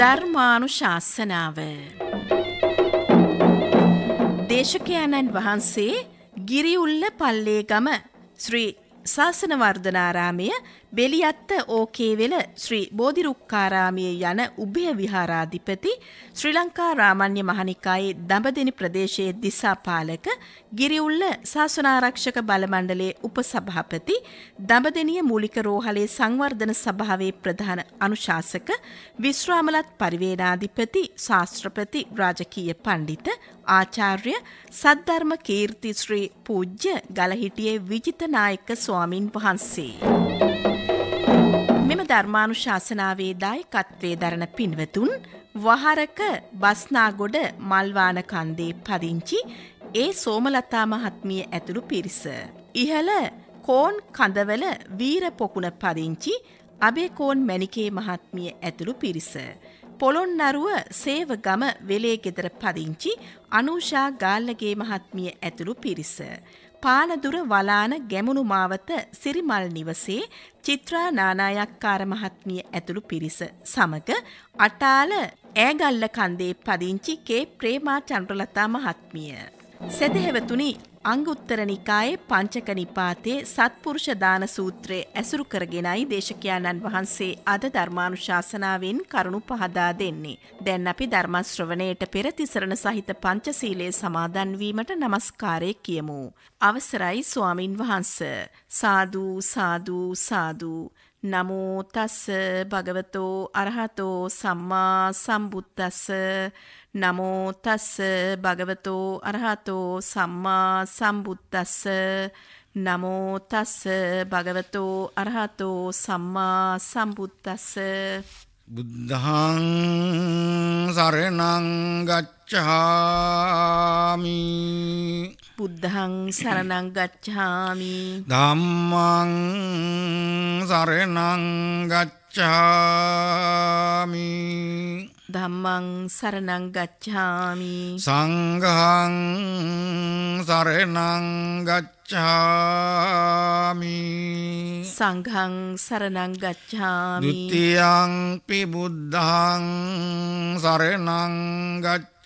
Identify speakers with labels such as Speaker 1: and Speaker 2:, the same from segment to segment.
Speaker 1: ධර්මානු ශාසනාව. දේශකයාණන් වහන්සේ ගිරිඋල්ල පල්ලේගම ශ්‍රී ශාසනවර්ධනාරාමය බෙලියත්ත ඕකේවෙල ශ්‍රී බෝධිරුක්කාරාමය යන උභය විහාරාධිපති ශ්‍රී ලංකා රාමණ්‍ය මහනිකායේ දඹදෙනි ප්‍රදේශයේ දිසාපාලක ගිරිඋල්ල ශාසනාරක්ෂක බලමණ්ඩලයේ උපසභාපති දඹදෙනිය මූලික රෝහලේ සංවර්ධන සභාවේ ප්‍රධාන අනුශාසක විශ්‍රාමලත් පරිවේනාධිපති ශාස්ත්‍රපති රාජකීය පණ්ඩිත ආචාර්ය සද්ධර්ම කීර්ති ශ්‍රී පූජ්‍ය ගලහිටියේ විජිතනායක ස්වාමින් වහන්සේ. මෙම ධර්මානු ශාසනාවේ දායකත්වයේ දරන පින්වතුන් වහරක බස්නාගොඩ මල්වාන කන්දේ පදිංචි ඒ සෝමලතා මහත්මිය ඇතුළු පිරිස. ඉහළ කෝන් කඳවල වීර පොකුණ පදිංචි අබේකෝන් මැනිකේ මහත්මිය ඇතුළු පිරිස. පොළොන්නරුව සේවගම වෙලේ ගෙදර පදිංචි අනූෂා ගාල්ලගේ මහත්මිය ඇතුළු පිරිස. පානදුර වලාන ගැමුණු මාවත සිරිමල් නිවසේ චිත්‍රා නානායක්කාර මහත්මිය ඇතුළු පිරිස සමග අටාල ඈගල්ල කන්දේ පදිංචි කේ ප්‍රේමා චන්ද්‍රලතා මහත්මිය. සැදහෙවතුනි අංගුත්තර නිකායේ පංචක නිපාතේ සත්පුරුෂ දාන සූත්‍රයේ ඇසුරු කරගෙනයි දේශකයාණන් වහන්සේ අද ධර්මානුශාසනාවෙන් කරුණු පහදා දෙන්නේ. දැන් අපි ධර්ම ශ්‍රවණයට පෙර තිසරණ සහිත පංචශීලයේ සමාදන් වීමට নমස්කාරය කියමු. අවසරයි ස්වාමින් වහන්සේ. සාදු සාදු සාදු නමෝ තස්ස භගවතෝ අරහතෝ සම්මා සම්බුද්දස්ස නමෝ තස්ස භගවතෝ අරහතෝ සම්මා සම්බුද්දස්ස. නමෝ තස්ස භගවතෝ අරහතෝ සම්මා සම්බුද්දස්ස.
Speaker 2: බුද්ධහං සරණං ගච්ඡාමි.
Speaker 1: බුද්ධහං සරණං ගච්ඡාමි.
Speaker 2: ධම්මං සරණං ගච්ඡාමි
Speaker 1: ධම්මං සරණං ගච්ඡාමි.
Speaker 2: සංඝං සරණං ගච්ඡාමි.
Speaker 1: සංඝං සරණං ගච්ඡාමි.
Speaker 2: ဒ ුතියං බුද්ධං සරණං ගච්ඡාමි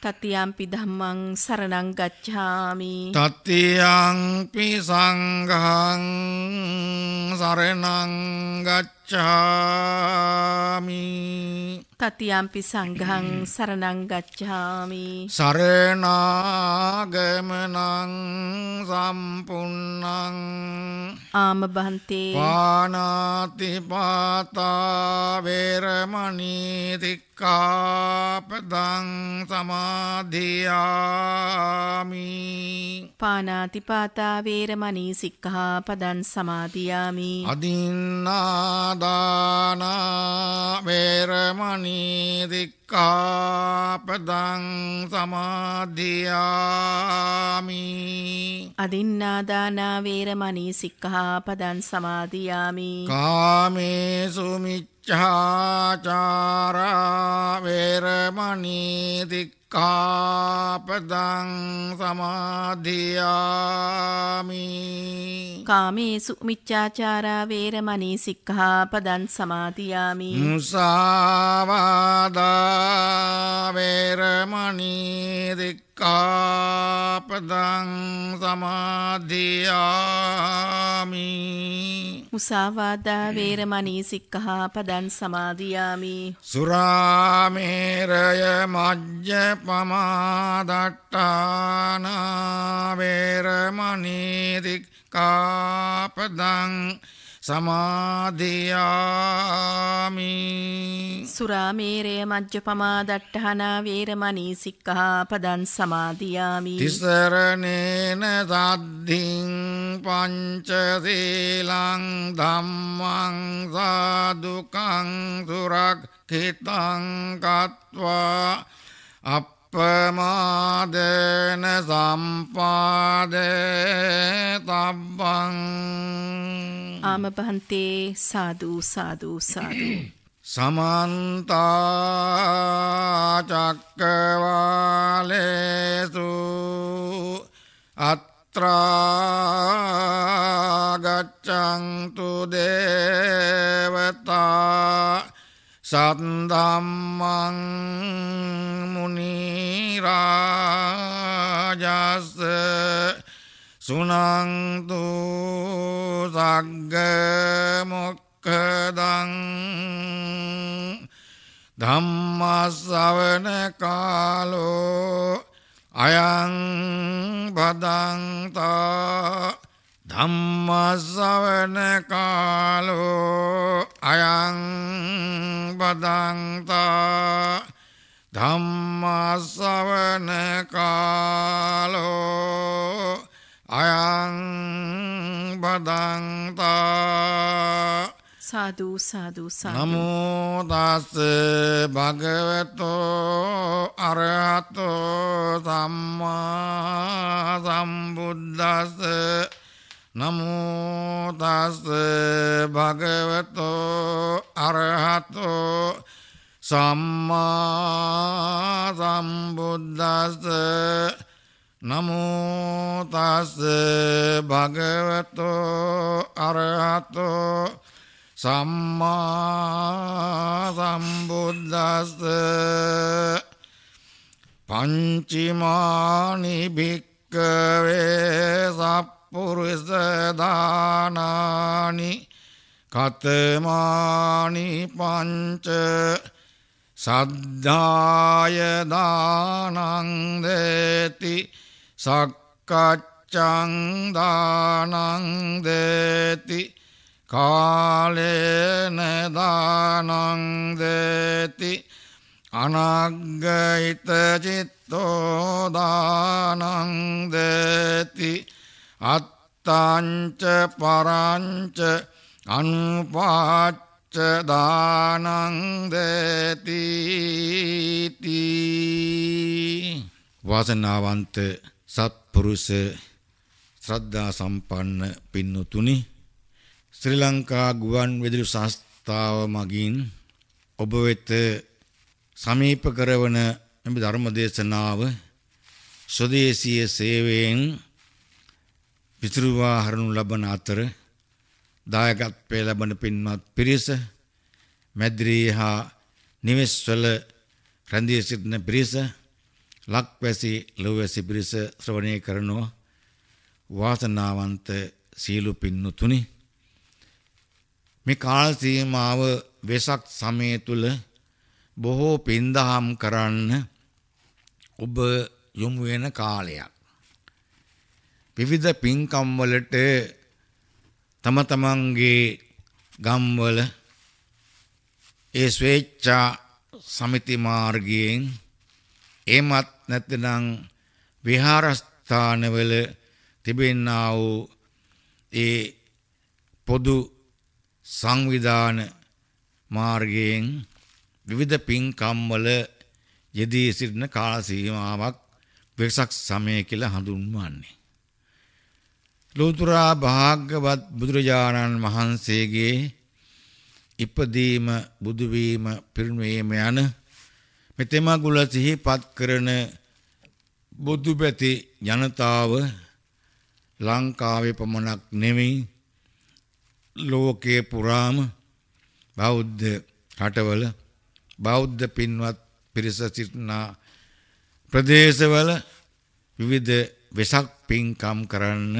Speaker 1: තතියම්පි ධම්මං සරණං ගච්ඡාමි।
Speaker 2: තතියං සංඝං සරණං ගච්ඡාමි
Speaker 1: තතියම්පි සංඝං සරණං ගච්ඡාමි।
Speaker 2: සරණාගමනං සම්පුන්නං।
Speaker 1: ආම බන්තේ
Speaker 2: පානාතිපාතා වේරමණී තික්ඛාපදං සමාදියාමි
Speaker 1: පානාතිපාතා වේරමණී සික්ඛාපදං සමාදියාමි
Speaker 2: අදින්නාදානා වේරමණී තික්ඛාපදං සමාදියාමි
Speaker 1: අදින්නාදානා වේරමණී සික්ඛාපදං සමාදියාමි।
Speaker 2: කාමේසු මිච්ඡාචාරා වේරමණී තික්ඛාපදං සමාදියාමි।
Speaker 1: කාමේසු මිච්ඡාචාරා වේරමණී සික්ඛාපදං සමාදියාමි।
Speaker 2: මුසාවාදා වේරමණී තික්ඛාපදං සමාදියාමි
Speaker 1: මුසාවාදා වේරමණී සික්ඛාපදං සමාදියාමි
Speaker 2: සුරාමේරය මජ්ජපමාදට්ටානා වේරමණී තික්ඛාපදං සමාධයාමි.
Speaker 1: සුරාමේරය මජ්්‍යපමා දට්ටහනා වේරමනී සික්කහා පදන් සමාධයාමි.
Speaker 2: තිසරණේන සද්ධින් පංචසීලං දම්මං සාදුකං සුරක් හිතංකත්වා අපමාදන සම්පාද තබ්බං.
Speaker 1: ආම පහන්තේ සාධූ සාධූ සාධූ.
Speaker 2: සමන්තාචක්කවාලේසු අත්‍රාගච්චන්තු දේවතා සත්දම්මං මුනිරාජස්ස සුනන්තු සග්ගමොක්කදං ධම්මස්සවන කාලෝ අයං බදන්තා ධම්මස්සවන කාලෝ අයං බදන්තා ධම්මස්සවන කාලෝ අයං බදන්තා
Speaker 1: සාධූ සාධූ සාධූ.
Speaker 2: නමුදස්ස භගවතෝ අරහතෝ සම්මා සම්බුද්ධස්ස නමුදස්ස භගවතෝ අරහතෝ සම්මා සම්බුද්ධස්ස නමුතස්ස භගවතෝ අරහතෝ සම්මා සම්බුද්දස්ස පංචිමානි භික්කවේ සප්පුරිස දානානි කතමානි පංච සද්ධාය දානං දේති සක්කච්ඡං දානං දේති කාලේන දානං දේති අනග්ගහිත චිත්තෝ දානං දේති අත්තංච පරංච අනුපාච්ච දානං දේති වාසනාවන්ත සත්පුරුෂ ශ්‍රද්ධා සම්පන්න පින්නතුනි ශ්‍රී ලංකා ගුවන් විදුලි සංස්ථාව මගින් ඔබ වෙත සමීප කරවන එම ධර්ම දේශනාව ස්වදේශීය සේවයෙන් විසිරුවා හරනු ලබන අතර දායකත්වය ලබන පින්වත් පිරිස මැද්‍රී හා නිවෙස්වල රැඳී සිටින පිරිස ලක්වැසි ලොවැසි පිරිස ශ්‍රවණය කරනවා වාසනාවන්ත සීලු පින්නතුනි මේ කාල සීමාව වෙසක් සමය තුල බොහෝ පින්දහම් කරන්න ඔබ යොමු වෙන කාලයක්. විවිධ පින්කම් වලට තම තමන්ගේ ගම්වල ඒ ස්වේච්ඡා සමිති මාර්ගයෙන් එමත් නැත්නම් විහාරස්ථානවල තිබෙනා වූ ඒ පොදු සංවිධාන මාර්ගයෙන් විවිධ පින්කම්වල යෙදී සිටින කාල සීමාවක් වෙසක් සමය කියලා හඳුන්වන්නේ. ලෝතුරා භාග්‍යවත් බුදුරජාණන් වහන්සේගේ ඉපදීම බුදුවීම පිරිනවීම යන මෙතෙමගුල සිහිපත් කරන බුදුබැති ජනතාව ලංකාවේ පමණක් නෙමෙයි ලෝකයේ පුරාම බෞද්ධ රටවල බෞද්ධ පින්වත් පිරිස සිටිනා ප්‍රදේශවල විවිධ වෙසක් පින්කම් කරන්න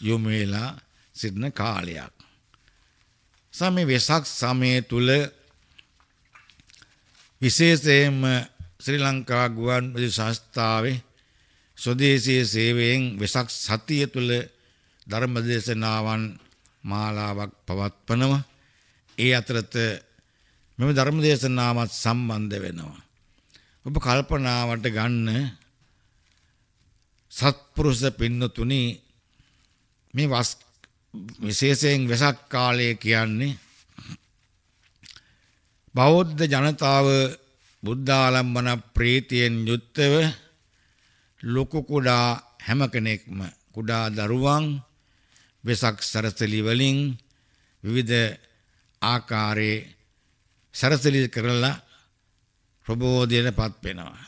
Speaker 2: යොමු වෙලා සිටින කාලයක්. සමේ වෙසක් සමය තුල විශේෂයෙන්ම ශ්‍රී ලංකා ගුවන් විදුලි සංස්ථාවේ ස්වදේශීය සේවයෙන් වෙසක් සතිය තුල ධර්ම දේශනාවන් මාලාවක් පවත්වනවා. ඒ අතරත මෙම ධර්ම දේශනාවත් සම්බන්ධ වෙනවා. ඔබ කල්පනාවට ගන්න සත්පුරුෂ පින්නතුනි මේ වස් විශේෂයෙන් වෙසක් කාලය කියන්නේ බෞද්ධ ජනතාව බුද්ධාලම්බන ප්‍රීතියෙන් යුත්තව ලොකු කුඩා හැම කෙනෙක්ම කුඩා දරුවන් වෙසක් සරසලි වලින් විවිධ ආකාරයේ සරසලි කරලා ප්‍රබෝධයට පත් වෙනවා.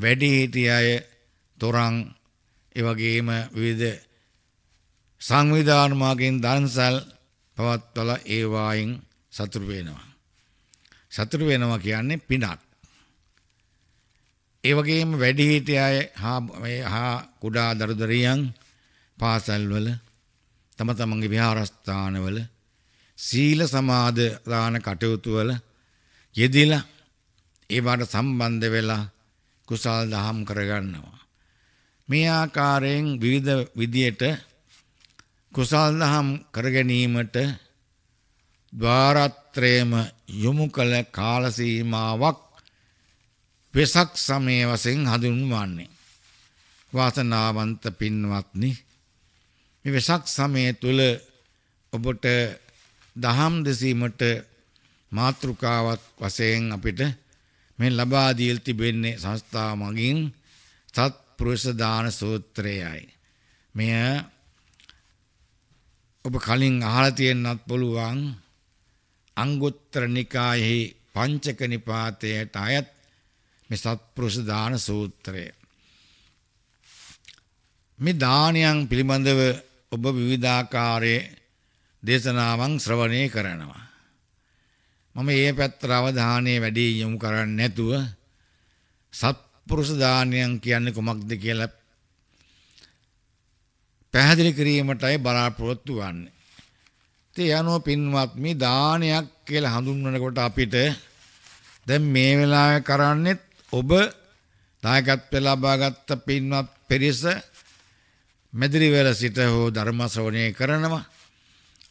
Speaker 2: වැඩි හිටිය අය තොරන් එවගේම විවිධ සංවිධාන මාගෙන් දන්සල් පවත්වල ඒවායින් සතුරු වෙනවා. සතුරු වෙනවා කියන්නේ පිනක්. ඒ වගේම වැඩිහිටිය අය හා කුඩා දරුදරියන් පාසල්වල තම තමන්ගේ විහාරස්ථානවල සීල සමාධ දාන කටයුතු වල යෙදිලා ඒවට සම්බන්ධ වෙලා කුසල් දහම් කරගන්නවා. මේ ආකාරයෙන් විවිධ විදියට කුසල් දහම් කරගැනීමට ద్వාරත්‍රයම යොමු කළ කාල සීමාවක් වෙසක් සමය වශයෙන් හඳුන්වන්නේ. වාසනාවන්ත පින්වත්නි මේ වෙසක් සමය තුල ඔබට දහම් දෙසීමට මාතෘකාවක් වශයෙන් අපිට මේ ලබා දීල් තිබෙන්නේ සංස්ථා මගින් සත්පුරුෂ දාන සූත්‍රයයි. මෙය ඔබ කලින් අහලා තියෙන්නත් පුළුවන් අංගුත්තර නිකායෙහි පංචක නිපාතයට අයත් මේ සත්පුරුෂ දාන සූත්‍රය. මේ දානයන් පිළිබඳව ඔබ විවිධාකාරයේ දේශනාවන් ශ්‍රවණය කරනවා. මම ඒ පැත්තට අවධානය වැඩි යොමු කරන්නේ නැතුව සත්පුරුෂ දානයන් කියන්නේ කොමක්ද කියලා පැහැදිලි කිරීමටයි බලාපොරොත්තු වෙන්නේ. ඉතින් යනෝ පින්වත් මේ දානයක් කියලා හඳුන්වනකොට අපිට දැන් මේ වෙලාවේ කරන්නේත් ඔබ දායකත්ව ලබාගත් පින්වත් පිරිස මෙදිරිවැල සිට හෝ ධර්ම ශ්‍රවණය කරනවා.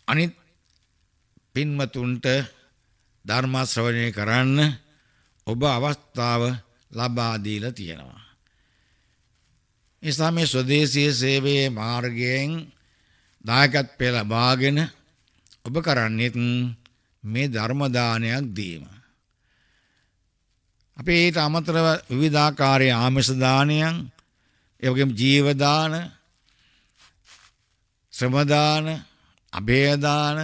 Speaker 2: අනිත් පින්වතුන්ට ධර්ම ශ්‍රවණය කරන්න ඔබ අවස්ථාව ලබා දීලා තියෙනවා. නිසා මේ ස්වදේශීය සේවයේ මාර්ගයෙන් දායකත්වය ලබාගෙන ඔබ කරන්නේත් මේ ධර්ම දානයක් දීම. අපි ඊට අමතරව විවිධාකාරයේ ආමිෂ දානයන්, ඒ වගේම ජීව දාන, ශ්‍රම දාන, අභය දාන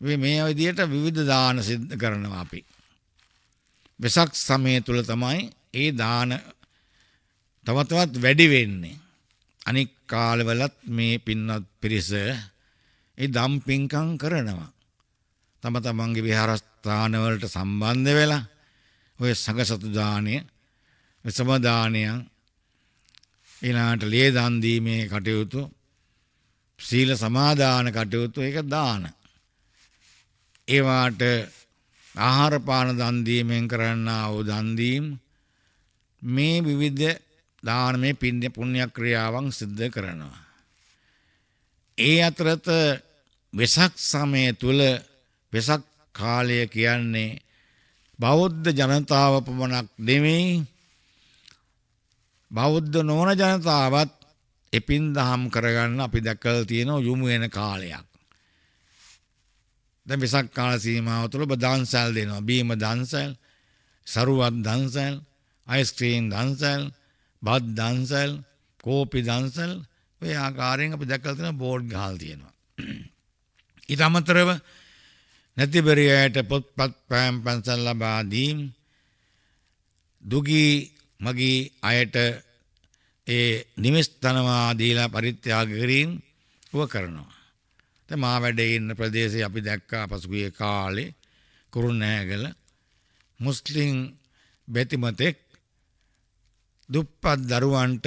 Speaker 2: මේ විදිහට විවිධ දාන සිද්ධ කරනවා අපි. වෙසක් සමය තුල තමයි ඒ දාන තව තවත් වැඩි වෙන්නේ. අනික් කාලවලත් මේ පින්වත් පිරිස ඒ දම් පින්කම් කරනවා. තම තමන්ගේ විහාරස්ථානවලට සම්බන්ධ වෙලා ඔය සංඝසතු දාණය, විසම දානය, ඊළාට ලේ දන් දීමේ කටයුතු, සීල සමාදාන කටයුතු ඒක දාන. ඒවාට ආහාර පාන දන් දීමෙන් කරන්නා වූ දන් දීම මේ විවිධ දානමය පින්්‍ය පුුණ්‍ය ක්‍රියාවන් සිද්ධ කරනවා. ඒ අතරත වෙසක් සමය තුළ වෙසක් කාලය කියන්නේ බෞද්ධ ජනතාව පමණක් දෙමෙයි බෞද්ධ නොවන ජනතාවත් එපින් දහම් කරගන්න අපි දැක්කල් තියෙන යොමු වෙන කාලයක්. දැන් වෙසක් කාල සීමාව තුළ ඔබ දන්සල් දෙනවා. බීම දන්සල්, සරුවත් දන්සල්, අයිස්ක්‍රීම් දන්සල්, බත් දන්සල් කෝපි දන්සල් ඔය ආකාරයෙන් අපි දැක්කලා තියෙන බෝඩ් ගහලා තියෙනවා. ඊට අමතරව නැතිබරි අයට පොත්පත් පෑම් පන්සල් ලබා දීම් දුගී මගී අයට ඒ නිමිස්තනවා දීලා පරිත්‍යාග කිරීම ව කරනවා. දැන් මා වැඩේ ඉන්න ප්‍රදේශයේ අපි දැක්කා පසුගිය කාලේ කුරුණෑගල මුස්ලිම් බෙතිමතෙක් දුප්පත් දරුවන්ට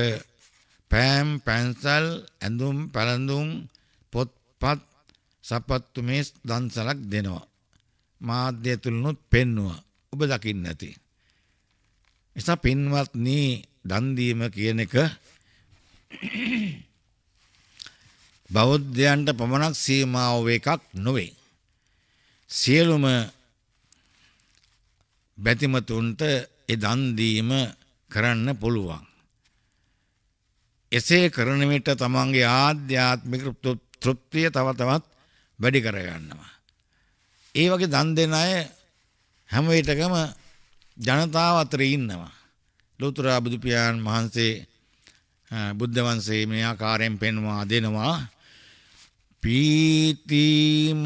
Speaker 2: පෑම් පැන්සල් ඇඳුම් පැළඳුම් පොත්පත් සපත්තු මේස් දන්සලක් දෙනවා. මාධ්‍ය තුළනුත් පෙන්නවා. ඔබ දකින්න ඇති. එසා පින්වත්නී දන්දීම කියන එක බෞද්ධයන්ට පමණක් සීමාව එකක් නොවේ. සියලුම බැතිමතුන්ට ඒ දන් දීම කරන්න පුළුවන්. එසේ කරන විට තමන්ගේ ආධ්‍යාත්මික තෘප්තිය තව තවත් වැඩි කරගන්නවා. ඒ වගේ දන් දෙන අය හැම විටකම ජනතාව අතර ඉන්නවා. ලෝතර බුදු පියාණන් වහන්සේ බුද්ධ වංශයේ මේ ආකාරයෙන් පෙන්වා දෙනවා. පීතිමුදාරං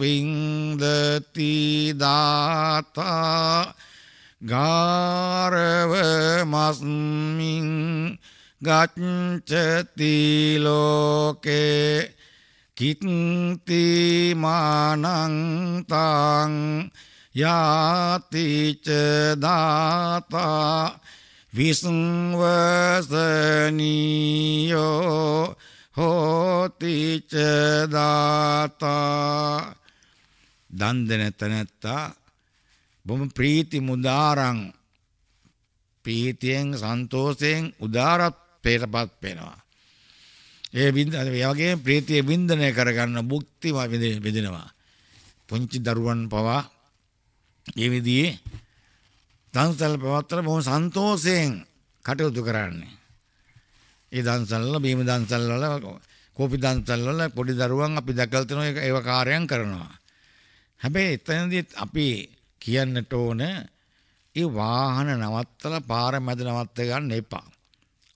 Speaker 2: වින්දති දාතා ගාරව මස්මින් ගච්ඡති ලෝකේ කිත්තිමානං තං යාතිච දාතා විසංවසනීයෝ හෝතිච දාතා දන් දෙන තැනැත්තා බොම ප්‍රීති මුදාරං ප්‍රීතියෙන් සන්තෝෂයෙන් උදාරත් පේරපත් පෙනවා. ඒ වගේ ප්‍රීතිය වින්දනය කරගන්න බුක්තිම විදිනවා. පුංචි දරුවන් පවා ඒ විදියේ දන්සල් පවත්තල බොහොම සන්තෝෂයෙන් කටයුතු කරන්නේ. ඒ දන්සල්ල බීම දන්සල්වල කෝපි දන්සල්වල පොඩි දරුවන් අපි දැකලා තියෙනවා ඒව කාර්යයන් කරනවා. හැබැයි එතනදී අපි කියන්නට ඕන ඒ වාහන නවත්තලා පාර මැද නවත්ත ගන්න එපා.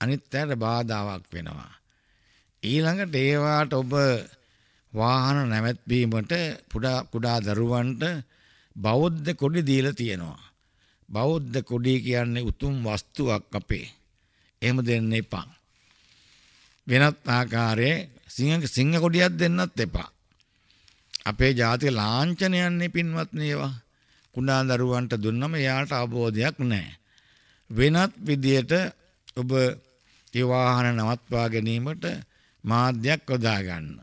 Speaker 2: අනිත් පැයට බාධාවක් වෙනවා. ඊළඟට ඒවාට ඔබ වාහන නැවැත්වීමට පුඩා කුඩා දරුවන්ට බෞද්ධ කොඩි දීලා තියෙනවා. බෞද්ධ කොඩි කියන්නේ උතුම් වස්තුවක් අපේ. එහෙම දෙන්න එපා. වෙනත් ආකාරයේ සිංහ සිංහ කොඩියක් දෙන්නත් එපා. අපේ ජාතික ලාංඡනයන්නේ පින්වත්නි ඒවා. කුඩා දරුවන්ට දුන්නම එයාට අවබෝධයක් නැහැ. වෙනත් විදියට ඔබ ඒ වාහන නවත්වා ගැනීමට මාධ්‍යයක් යොදා ගන්න.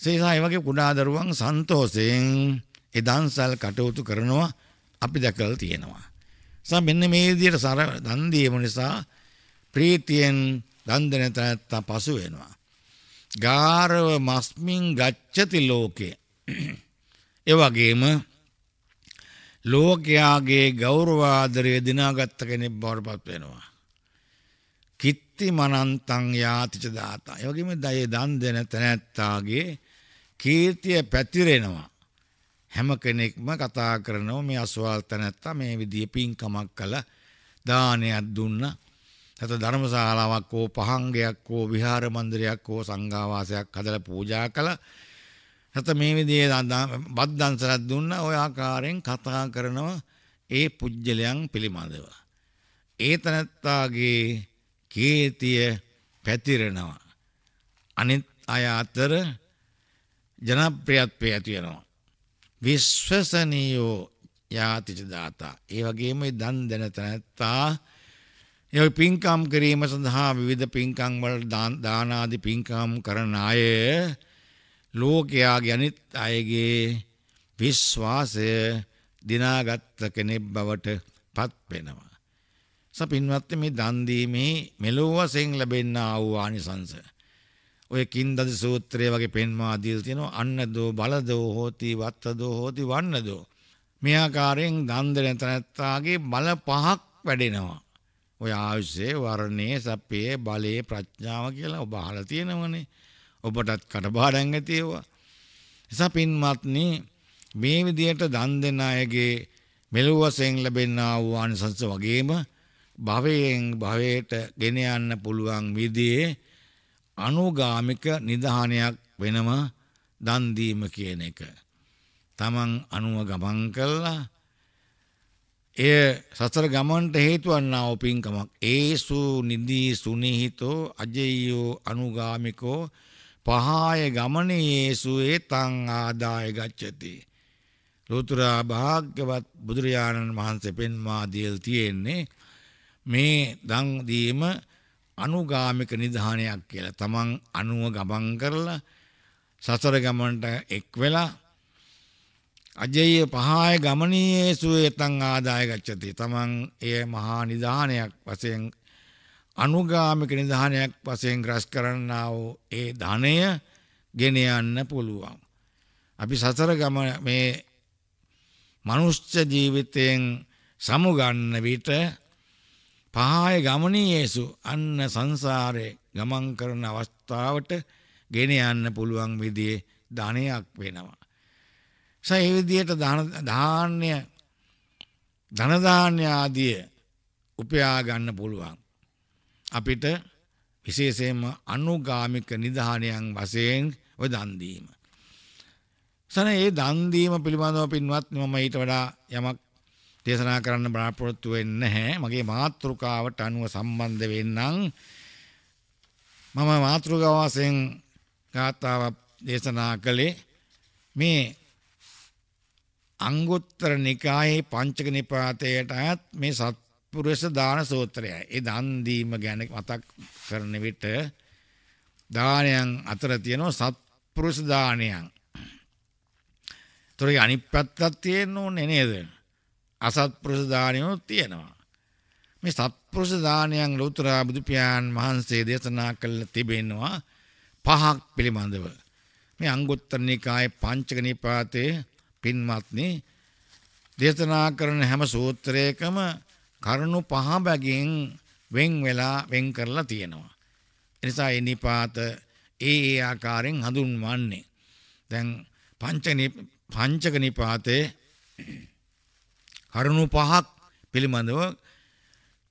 Speaker 2: සේසා ඒ වගේ කුඩා දරුවන් සන්තෝෂයෙන් ඒ දන්සල් කටයුතු කරනවා අපි දැකලා තියෙනවා. සා මෙන්න මේ විදිහට සර දන් දීම නිසා ප්‍රීතියෙන් දන් දෙන තැනත්තා පසු වෙනවා. ගාරව මස්මින් ගච්ඡති ලෝකේ. ඒ වගේම ලෝකයාගේ ගෞරවාදරය දිනාගත්ත කෙනෙක් බවට පත් වෙනවා. කිත්ති මනන්තං යාතිච දාතා. ඒ වගේම දයේ දන් දෙන තැනැත්තාගේ කීර්තිය පැතිරෙනවා. හැම කෙනෙක්ම කතා කරනවා මේ අස්වල් තැනැත්තා මේ විදිය පින්කමක් කළා දානයක් දුන්නා. නැත්නම් ධර්මශාලාවක් හෝ පහංගයක් හෝ විහාර මන්දිරයක් හෝ සංඝාවාසයක් හදලා පූජා කළා. නැත්නම් මේ විදිහේ බත් දන්සලක් දුන්නා ඔය ආකාරයෙන් කතා කරනවා ඒ පුජ්‍යලයන් පිළිබඳව. ඒ තනත්තාගේ කීර්තිය පැතිරෙනවා. අනිත් අය අතර ජනප්‍රියත්වය ඇති වෙනවා. විශ්වසනීයෝ යාතිච දාතා. ඒ වගේම දන් දෙන තැනැත්තා ඒ පින්කම් කිරීම සඳහා විවිධ පින්කම් වල දාන ආදී පින්කම් කරන අය ලෝකයාගේ අනිත් අයගේ විශ්වාසය දිනාගත්ත කෙනෙක් බවට පත් වෙනවා. සපින්වත් මේ දන් දීමේ මෙලොව වශයෙන් ලැබෙනා වූ ආනිසංස. ඔය කින්දද සූත්‍රය වගේ පෙන්වා දීලා තියෙනවා අන්නදෝ බලදෝ හෝති වත්තදෝ හෝති වන්නදෝ. මේ ආකාරයෙන් දන් දෙන තැනැත්තාගේ බල පහක් වැඩෙනවා. ඔය ආයුෂයේ වර්ණයේ සප්පේ බලයේ ප්‍රඥාව කියලා ඔබ අහලා තියෙනවනේ. ඔබටත් කටපාඩම් ඇති ඒවා. එසා පින්වත්නි මේ විදියට දන් දෙන අයගේ මෙලොව වශයෙන් ලැබෙනා වූ ආනිසංස වගේම භවයෙන් භවයට ගෙන යන්න පුළුවන් විදිහේ අනුගාමික නිධානයක් වෙනම දන් දීම කියන එක. තමන් අනුව ගමන් කළා එය සසර ගමන්ට හේතු වන්නා වූ පින්කමක්. ඒසු නිදී සුනිහිතෝ අජය්‍යෝ අනුගාමිකෝ පහාය ගමනයේසු ඒතං ආදාය ගච්ඡති. ලෝතුරා භාග්‍යවත් බුදුරජාණන් වහන්සේ පෙන්වා දීලා තියෙන්නේ මේ දන් දීම අනුගාමික නිධානයක් කියලා. තමන් අනුව ගමන් කරලා සසර ගමනට එක් වෙලා අජය පහාය ගමනීයේසු එතං ආදාය ගච්ඡති. තමන් එය මහා නිධානයක් වශයෙන් අනුගාමික නිධානයක් වසයෙන් ග්‍රස් කරන්නා වූ ඒ ධනය ගෙන යන්න පුළුවන්. අපි සසර ගම මේ මනුෂ්‍ය ජීවිතයෙන් සමුගන්න විට පහය ගමනීයේසු අන්න සංසාරය ගමන් කරන අවස්ථාවට ගෙන යන්න පුළුවන් විදිේ ධනයක් වෙනවා. සයි විදියට ධාන්‍ය ධනධාන්‍ය ආදිය උපයා ගන්න පුළුවන්. අපිට විශේෂයෙන්ම අනුගාමික නිධානයන් වසයෙන් ඔය දන්දීම. සන ඒ දන්දීම පිළිබඳව පින්වත් මම ඊට වඩා යමක් දේශනා කරන්න බලාපොරොත්තු වෙන්න හැ මගේ මාතෘකාවට අනුව සම්බන්ධ වෙන්නම් මම මාතෘගවාසයෙන් ගාථාව දේශනා කළේ මේ අංගුත්තර නිකායේ පංචක නිපාතයට අයත් මේ සත්පුරුෂ දාන සූත්‍රයයි. ඒ දන් දීම ගැන මතක් කරන විට දානයන් අතර තියෙනවා සත්පුරුෂ දානයන්. ඒතරේ අනිත් පැත්තක් තියෙන්න ඕනේ නේද? අසත්පුරුෂ දානයෝ තියෙනවා. මේ සත්පුරුෂ දානයන් ලෝතර බුදු පියාණන් වහන්සේ දේශනා කළ තිබෙනවා පහක් පිළිබඳව. මේ අංගුත්තර නිකායේ පංචක නිපාතේ පින්වත්නි දේශනා කරන හැම සූත්‍රයකම කරුණු පහ බැගින් වෙන් වෙලා වෙන් කරලා තියෙනවා. එනිසා ඒ නිපාත ඒ ඒ ආකාරයෙන් හඳුන්වන්නේ. දැන් පංච පංචක නිපාතේ කරුණු පහක් පිළිබඳව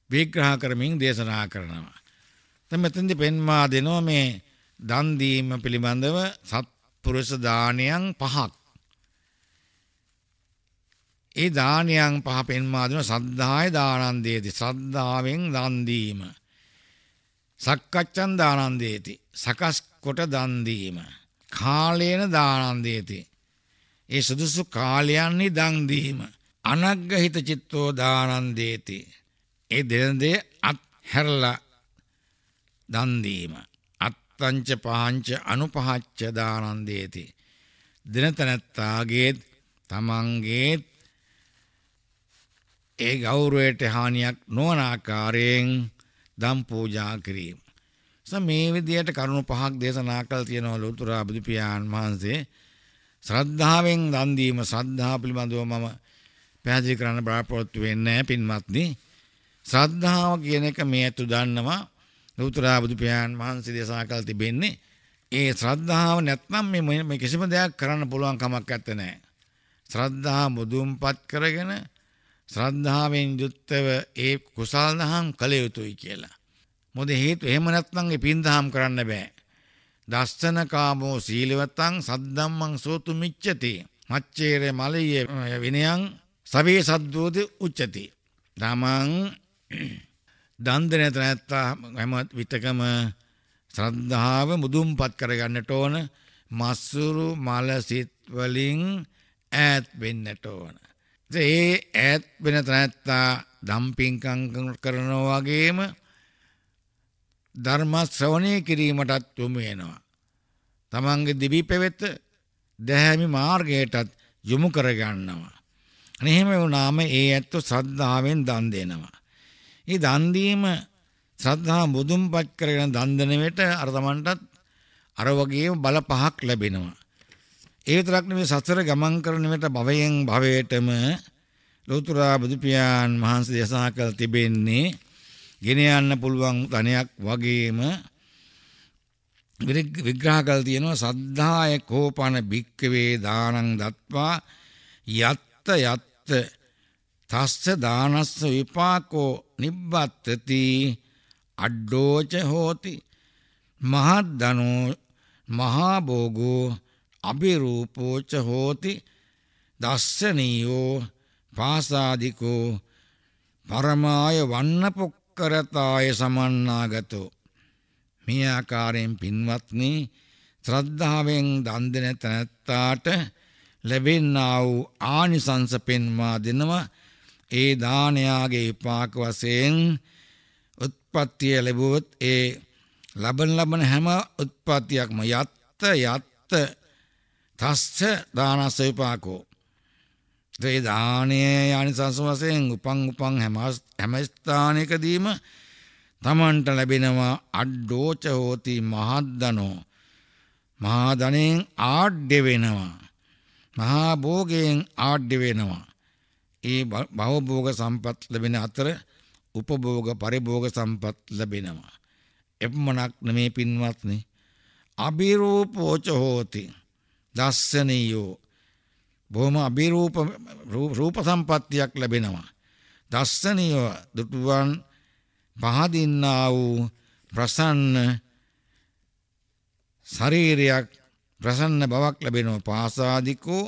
Speaker 2: විග්‍රහ කරමින් දේශනා කරනවා. දැන් මෙතෙන්දි පෙන්වා දෙනවා මේ දන් දීම පිළිබඳව සත්පුරුෂ දානයන් පහක්. ඒ දානයන් පහ පෙන්වා දෙන සද්ධාය දානන්දේති ශ්‍රද්ධාවෙන් දන් දීම. සක්කච්ඡන් දානන්දේති සකස් කොට දන් දීම. කාලේන දානන්දේති. ඒ සුදුසු කාලයන්හි දන් දීම. අනග්ගහිත චිත්තෝ දානන්දේති. ඒ දෙන දේ අත්හැරලා දන් දීම. අත්තංච පහංච අනුපහච්ච දානන්දේති. දින තැනැත්තාගේත් තමන්ගේත් ඒ ගෞරවයට හානියක් නොවන ආකාරයෙන් දම් පූජා කිරීම. මේ විදියට කරුණු පහක් දේශනා කළ තියෙනවා ලෝතර බුදු පියාණන් වහන්සේ ශ්‍රද්ධාවෙන් දන් දීම ශ්‍රද්ධාව පිළිබඳව මම පැහැදිලි කරන්න බලාපොරොත්තු වෙන්නේ පින්වත්නි. ශ්‍රද්ධාව කියන එක මේ අතු දන්නවා ලෝතර බුදු පියාණන් වහන්සේ දේශනා කළ තිබෙන්නේ ඒ ශ්‍රද්ධාව නැත්නම් මේ කිසිම දෙයක් කරන්න පුළුවන් කමක් නැත්තේ. ශ්‍රද්ධාව මුදුන්පත් කරගෙන ශ්‍රද්ධාවෙන් යුක්තව ඒ කුසල් දහම් කළ යුතුයි කියලා. මොකද හේතු එහෙම නැත්නම් ඒ පින් දහම් කරන්න බෑ. දස්සන කාමෝ සීලවතං සද්දම්මං සෝතු මිච්ඡති. මච්චේර මලිය විනයං සවේ සද්දෝද උච්චති. තමන් දන් දෙන තැනැත්තා හැම විටකම ශ්‍රද්ධාව මුදුන්පත් කරගන්නට ඕන මස්සුරු මල සිත් වලින් ඈත් වෙන්නට ඕන. ඒ ඈත් වෙන තැනැත්තා දම්පින්කම් කරනවා වගේම ධර්ම ශ්‍රවණය කිරීමටත් යොමු වෙනවා. තමන්ගේ දිවි පෙවෙත දැහැමි මාර්ගයටත් යොමු කරගන්නවා. එහෙම වුණාම ඒ ඇත්තෝ ශ්‍රද්ධාවෙන් දන් දෙනවා. ඒ දන් දීම ශ්‍රද්ධා මුදුන්පත් කරගෙන දන් දෙන විට අර තමන්ටත් අර වගේම බල පහක් ලැබෙනවා. ඒ විතරක් නෙවෙයි සසර ගමන් කරන විට භවයෙන් භවයටම ලෝතර බුදු පියාණන් වහන්සේ දේශනා කළ තිබෙන්නේ ගෙන යන්න පුළුවන් ධනයක් වගේම විග්‍රහ කළ තියෙනවා සද්ධාය කෝපන භික්කවේ දානං දත්වා යත්ත යත්ත තස්ස දානස්ස විපාකෝ නිබ්බත්තති අඩ්ඩෝච හෝති මහද්දනෝ මහාභෝගෝ අභිරූපෝච හෝති දස්සනීයෝ පාසාදිකෝ පරමාය වන්න පොක්කරතාය සමන්නාගතෝ. මේ ආකාරයෙන් පින්වත්නි ශ්‍රද්ධාවෙන් දන් දෙන තැනැත්තාට ලැබෙන්නා වූ ආනිසංස පෙන්වා දෙනවා. ඒ දානයාගේ විපාක වශයෙන් උත්පත්තිය ලැබුවොත් ඒ ලබන ලබන හැම උත්පත්තියක්ම යත්ත යත්ත තස්ස දානස්ස විපාකෝ. ඒ දානය ආනිසංස වශයෙන් උපන් උපන් හැම හැම ස්ථානයකදීම තමන්ට ලැබෙනවා අඩ්ඩෝච හෝති මහද්දනෝ මහාධනයෙන් ආඩ්‍ය වෙනවා. මහා භෝගයෙන් ආඩ්‍ය වෙනවා. ඒ බවභෝග සම්පත් ලැබෙන අතර උපභෝග පරිභෝග සම්පත් ලැබෙනවා. එපමණක් නෙමේ පින්වත්නි. අභිරූපෝච හෝති. දස්සනීයෝ බොහොම අභිරූප රූප සම්පත්තියක් ලැබෙනවා. දස්සනීය දුටුවන් පහදින්නා වූ ප්‍රසන්න ශරීරයක් ප්‍රසන්න බවක් ලැබෙනවා පාසාදිකෝ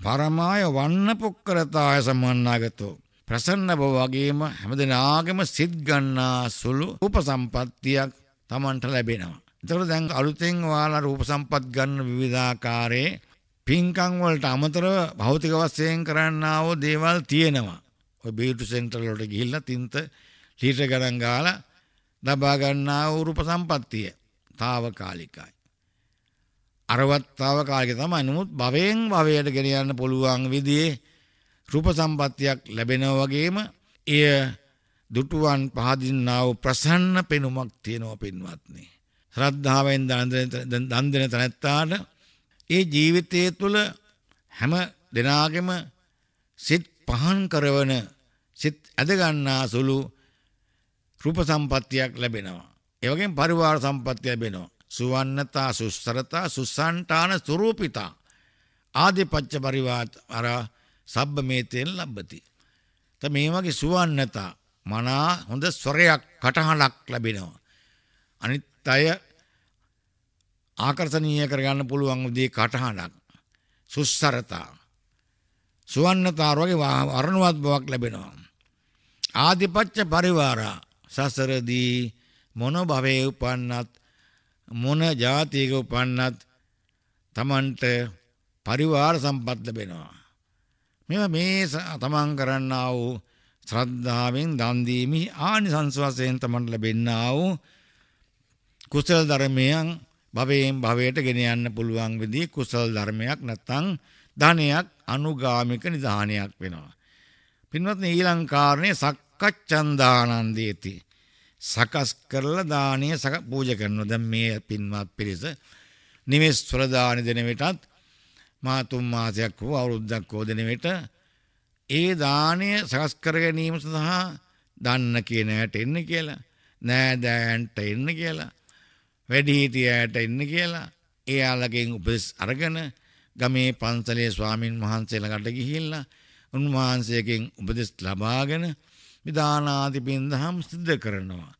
Speaker 2: පරමාය වන්න පුක්කරතාය සමන්නාගතෝ. ප්‍රසන්න බව වගේම හැමදෙනාගම සිත් ගන්නා සුළු උප සම්පත්තියක් තමන්ට ලැබෙනවා. එතකොට දැන් අලුතෙන් ඔයාලා රූප සම්පත් ගන්න විවිධාකාරයේ පින්කම් වලට අමතරව භෞතික වශයෙන් කරන්නා වූ දේවල් තියෙනවා. ඔය බීටු සෙන්ටර් වලට ගිහිල්ලා තින්ත ලීටර් ගණන් ගාලා ලබා ගන්නා වූ රූප සම්පත්තිය తాවකාලිකයි. අරවත් తాවකාලික තමයි. නමුත් භවයෙන් භවයට ගෙන යන්න පුළුවන් විදිහේ රූප සම්පත්තියක් ලැබෙනවා වගේම එය දුටුවන් පහදින්නා වූ ප්‍රසන්න පෙනුමක් තියෙනවා පින්වත්නි. ශ්‍රද්ධාවෙන් දන් දෙන තැනැත්තාට ඒ ජීවිතය තුළ හැම දෙනාගෙම සිත් පහන් කරවන සිත් ඇදගන්නා සුළු රූප සම්පත්තියක් ලැබෙනවා. ඒවගේ පරිවාර සම්පත්තිය ලැබෙනවා. සුවන්නතා සුස්සරතා සුසන්ටාන ස්වරූපිතා ආදිපච්ච පරිවාත් අර සබ්බ මේතයෙන් ලබ්බති. ත මේ වගේ සුවන්නතා මනා හොඳ ස්වරයක් කටහලක් ලැබෙනවා. අනිත් අය ආකර්ශනීය කරගන්න පුළුවන් දේ කටහඬක් සුස්සරතා සුවන්නතාර වගේ වරණුවත් බවක් ලැබෙනවා. ආධිපච්ච පරිවාරා සසරදී මොන භවය උපන්නත් මොන ජාතියක උපන්නත් තමන්ට පරිවාර සම්පත් ලැබෙනවා. මෙම මේ තමන් කරන්නා වූ ශ්‍රද්ධාවෙන් දන්දීමි ආනිසංස වශයෙන් තමන්ට ලැබෙන්නා වූ කුසල ධර්මයන් භවයෙන් භවයට ගෙන යන්න පුළුවන් විදිහේ කුසල ධර්මයක් නැත්නම් ධනයක් අනුගාමික නිධානයක් වෙනවා. පින්වත්නි ඊළඟ කාරණේ සක්කච්ඡන්දානන්දේති. සකස් කරලා දානීය සක පූජා කරනවා. දැන් මේ පින්වත් පිරිස නිවෙස් වල දාන දෙන විටත් මා තුන් මාසයක් හෝ අවුරුද්දක් හෝ දෙන විට ඒ දාණය සකස් කර ගැනීම සඳහා දන්න කියන ඇයට එන්න කියලා නෑදෑයන්ට එන්න කියලා වැඩිහිටියයට එන්න කියලා එයාලගෙන් උපදෙස් අරගෙන ගමේ පන්සලේ ස්වාමින් වහන්සේලාට ගිහිල්ලා උන්වහන්සේගෙන් උපදෙස් ලබාගෙන විදානාදි පින්දහම් සිද්ධ කරනවා.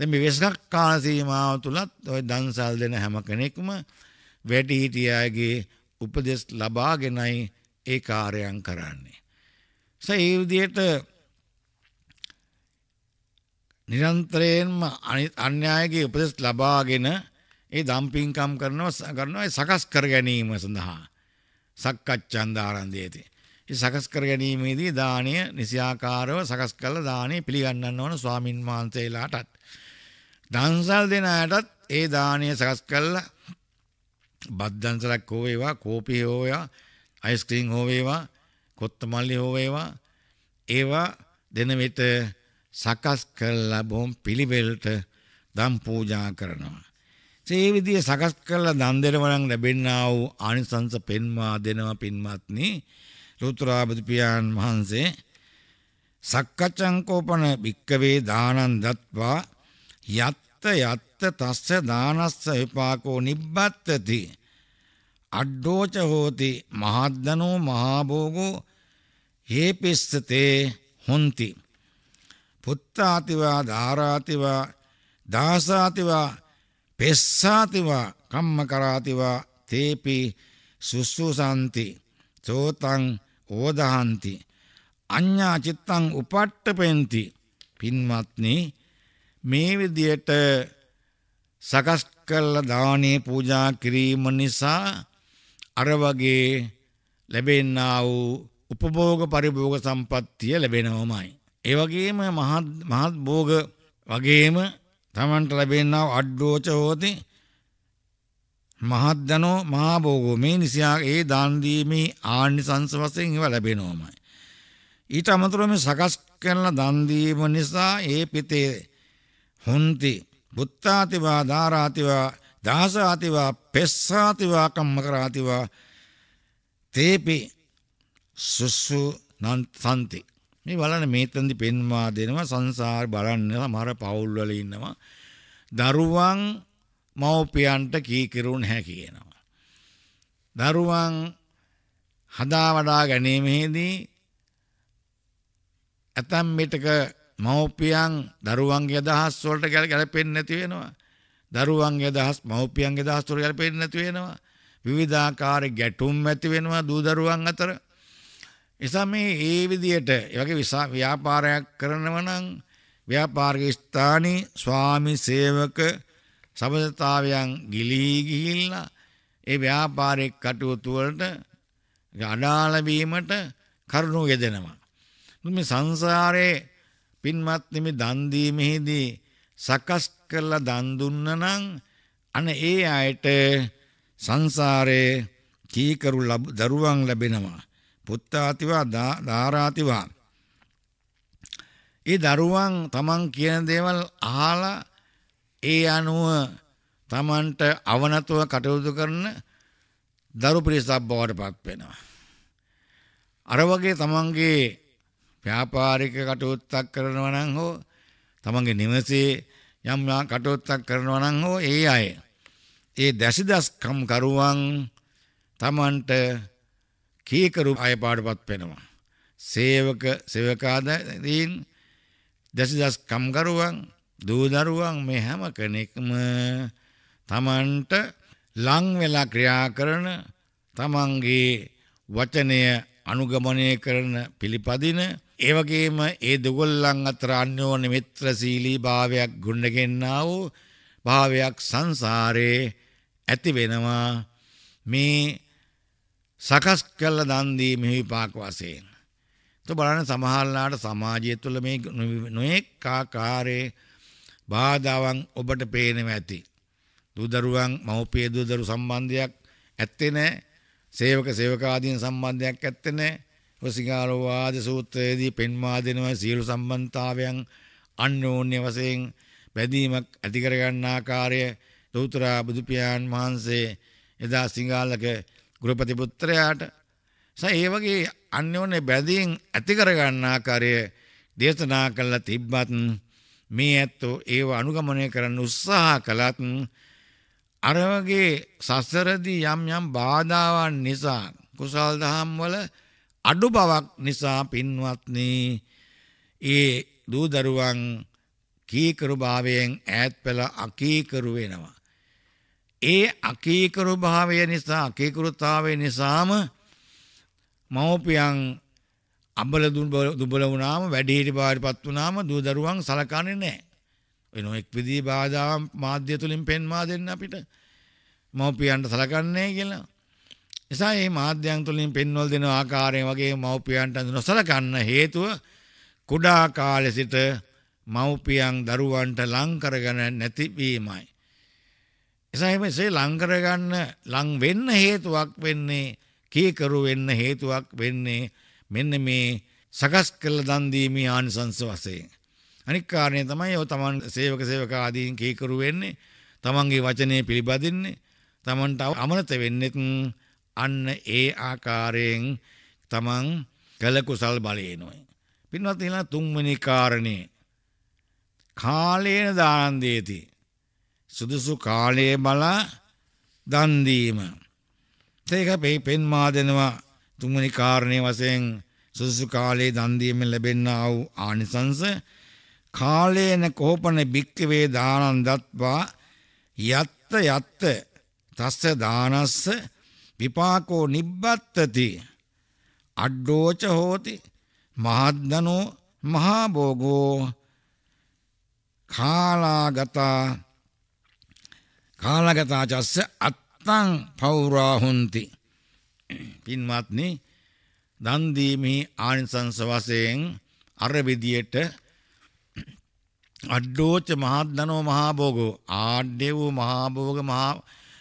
Speaker 2: දැන් මේ වෙසක් කාල සීමාව තුලත් ওই දන්සල් දෙන හැම කෙනෙක්ම වැඩිහිටියගේ උපදෙස් ලබාගෙනයි ඒ කාර්යයන් කරන්නේ. ඒ විදිහට නිරන්තරයෙන්ම අන්‍යායගේ උපදෙස් ලබාගෙන ඒ දම්පින්කම් කරනවා කරනවා සකස් කර ගැනීම සඳහා සක්කච්ඡන්දාරන්දේති. ඒ සකස් කර ගැනීමේදී දානය නිසියාකාරව සකස් කළ දානය පිළිගන්නන්න ඕන ස්වාමින් වහන්සේලාටත්. දන්සල් දෙන අයටත් ඒ දානය සකස් කල්ලා බද්ධන්සලක් හෝවේවා කෝපි හෝයා අයිස්ක්‍රීම් හෝවේවා කොත්තමල්ලි හෝවේවා ඒවා දෙන විට සකස් කරලා බොහොම පිළිවෙලට දම් පූජා කරනවා. ඒ විදිය සකස් කරලා දන් දෙනවා නම් ලැබෙන්නා වූ ආනිසංස පෙන්වා දෙනවා පින්වත්නි. ලෝතරාබුදු පියාණන් වහන්සේ සක්කච්ඡංකෝපන භික්කවේ දානං දත්වා යත්ත යත්ත තස්ස දානස්ස විපාකෝ නිබ්බත්තති. අඩ්ඩෝච හෝති මහද්දනෝ මහාභෝගෝ හේපිස්සතේ හොන්ති පුත්තාතිවා ධාරාතිවා දාසාතිවා පෙස්සාතිවා කම්ම කරාතිවා තේපි සුස්සුසන්ති සෝතං ඕදහන්ති. අඤ්ඤා චිත්තං උපට්ඨපෙන්ති. පින්වත්නි මේ විදියට සකස් කළ දානේ පූජා කිරීම නිසා අර වගේ ලැබෙන්නා වූ උපභෝග පරිභෝග සම්පත්තිය ලැබෙනවමයි. ඒ වගේම මහත් භෝග වගේම තමන්ට ලැබෙන්නාව අඩ්ඩෝච හෝති. මහත්දනෝ මහාභෝගෝ මේ නිසියා ඒ දාන්දීමේ ආනි සංස වසයෙන් ඒව ලැබෙනෝමයි. ඊට අමතුරම සකස් කරන දන්දීම නිසා ඒ පිතේ හුන්ති පුත්තාතිවා ධාරාතිවා දාසාතිවා පෙස්සාතිවා කම්මකරාතිවා තේපි සුස්සු සන්ති. මේ බලන මේතන්දි පෙන්වා දෙනවා සංසාර බලන්න සමහර පවුල්වල ඉන්නවා. දරුවන් මව්පියන්ට කීකිරුන් හැ කියනවා. දරුවන් හදා වඩා ගැනීමේදී ඇතැම් විටක මව්පියන් දරුවන්ගේ අදහස් වලට ගැලපෙන්නේ නැති වෙනවා. දරුවන්ගේ අදහස් මව්පියන්ගේ අදහස් වලට ගැලපෙන්නේ නැති වෙනවා. විවිධාකාර ගැටුම් ඇති වෙනවා දූ දරුවන් අතර. එසා මේ ඒ විදියට ඒ වගේ ව්‍යාපාරයක් කරනවා නම් ව්‍යාපාරික ස්ථානයේ ස්වාමි සේවක සබඳතාවයන් ගිලී ගිහිල්ලා ඒ ව්‍යාපාරික කටයුතු වලට අඩාල වීමට කරුණු යෙදෙනවා. මේ සංසාරේ පින්වත්නි මේ දන් දීමේදී සකස් කරලා දන් දුන්න නම් අන ඒ අයට සංසාරේ කීකරු දරුවන් ලැබෙනවා. පුත්තාතිවා ධාරාතිවා. ඒ දරුවන් තමන් කියන දේවල් අහලා ඒ අනුව තමන්ට අවනතුව කටයුතු කරන දරු පිරිසක් බවට පත් වෙනවා. අර වගේ තමන්ගේ ව්‍යාපාරික කටයුත්තක් කරනවා නම් හෝ තමන්ගේ නිවසේ යම් කටයුත්තක් කරනවා නම් හෝ ඒ අය ඒ දැසිදස්කම් කරුවන් තමන්ට කීකරු අය පාඩපත් වෙනවා. සේවක සේවකාදීන් දැසිදස් කම්කරුවන් දූදරුවන් මේ හැම කෙනෙක්ම තමන්ට ලං වෙලා ක්‍රියා කරන තමන්ගේ වචනය අනුගමනය කරන පිළිපදින ඒවගේම ඒ දෙගොල්ලන් අතර අන්‍යෝන්‍ය මිත්‍රශීලී භාවයක් ගුණගෙන්නා වූ භාවයක් සංසාරයේ ඇති වෙනවා මේ සකස් කළ දන් දීමේ විපාක වශයෙන්. તો බලන්න සමහරලාට සමාජය තුළ මේ නොඑක් ආකාරයේ බාධාවන් ඔබට පේනවා ඇති. දූදරුවන් මව්පිය දූදරු සම්බන්ධයක් ඇත්තේ නැහැ. සේවක සේවකාදීන් සම්බන්ධයක් ඇත්තේ නැහැ. ඔසිකාරෝ වාද සූත්‍රයේදී පෙන්වා දෙනවා සියලු සම්බන්ධතාවයන් අන්‍යෝන්‍ය වශයෙන් බැඳීමක් ඇති කර ගන්න ආකාරය දෞතරා බුදු පියාණන් වහන්සේ එදා සිංහලක ගෘහපති පුත්‍රයාට ඒ වගේ අන්‍යෝන්‍ය බැඳීම් ඇති කර ගන්න ආකාරය දේශනා කළා තිබ්බත් මේ ඇත්තෝ ඒව අනුගමනය කරන්න උත්සාහ කළත් අර වගේ සසරදී යම් යම් බාධාවන් නිසා කුසල් දහම් වල අඩු බවක් නිසා පින්වත්නි ඒ දූ දරුවන් කීකරු භාවයෙන් ඈත් පෙළ අකීකරු වෙනවා. ඒ අකීකරු භාවය නිසා අකීකරුතාවය නිසාම මව්පියන් අම්බල දුබල වුණාම වැඩිහිටි බවට පත් වුණාම දූ දරුවන් සලකන්නේ නැහැ. ඔය නොඑක් විදිහේ බාධා මාධ්‍ය තුලින් පෙන්වා දෙන්න අපිට මව්පියන්ට සලකන්නේ කියලා. නිසා මේ මාධ්‍යයන් තුලින් පෙන්වල් දෙන ආකාරය වගේ මව්පියන්ට නොසලකන්න හේතුව කුඩා කාලේ සිට මව්පියන් දරුවන්ට ලං කරගෙන නැතිවීමයි. එසාම සේ ලං කරගන්න ලං වෙන්න හේතුවක් වෙන්නේ කීකරු වෙන්න හේතුවක් වෙන්නේ මෙන්න මේ සකස් කළ දන් දීමේ ආනිසංස වශයෙන්. අනික් කාරණය තමයි ඔය තමන් සේවක සේවක ආදීන් කීකරු වෙන්නේ තමන්ගේ වචනේ පිළිපදින්නේ තමන්ට අමනත වෙන්නෙත් අන්න ඒ ආකාරයෙන් තමන් කළ කුසල් බලයනොයි. පින්වත් ඊළඟ තුන්වෙනි කාරණේ කාලේන දානන් දේති. සුදුසු කාලයේ බලා දන් දීම. ඒක පෙන්වා දෙනවා තුන්වෙනි කාරණේ වශයෙන් සුදුසු කාලයේ දන් දීමෙන් ලැබෙනා වූ ආනිසංස කාලේන කෝපන භික්කවේ දානං දත්වා යත්ත යත්ත තස්ස දානස්ස විපාකෝ නිබ්බත්තති අඩ්ඩෝච හෝති මහද්දනෝ මහාභෝගෝ කාලාගතා කාලගතා චස්ස අත්තං පෞරාහුන්ති පින්වත්නි දන් දීමේ ආනිසංස වශයෙන් අර විදියට අඩ්ඩෝච මහද්දනෝ මහා භෝගෝ ආඩ්‍ය වූ මහා භෝග මහා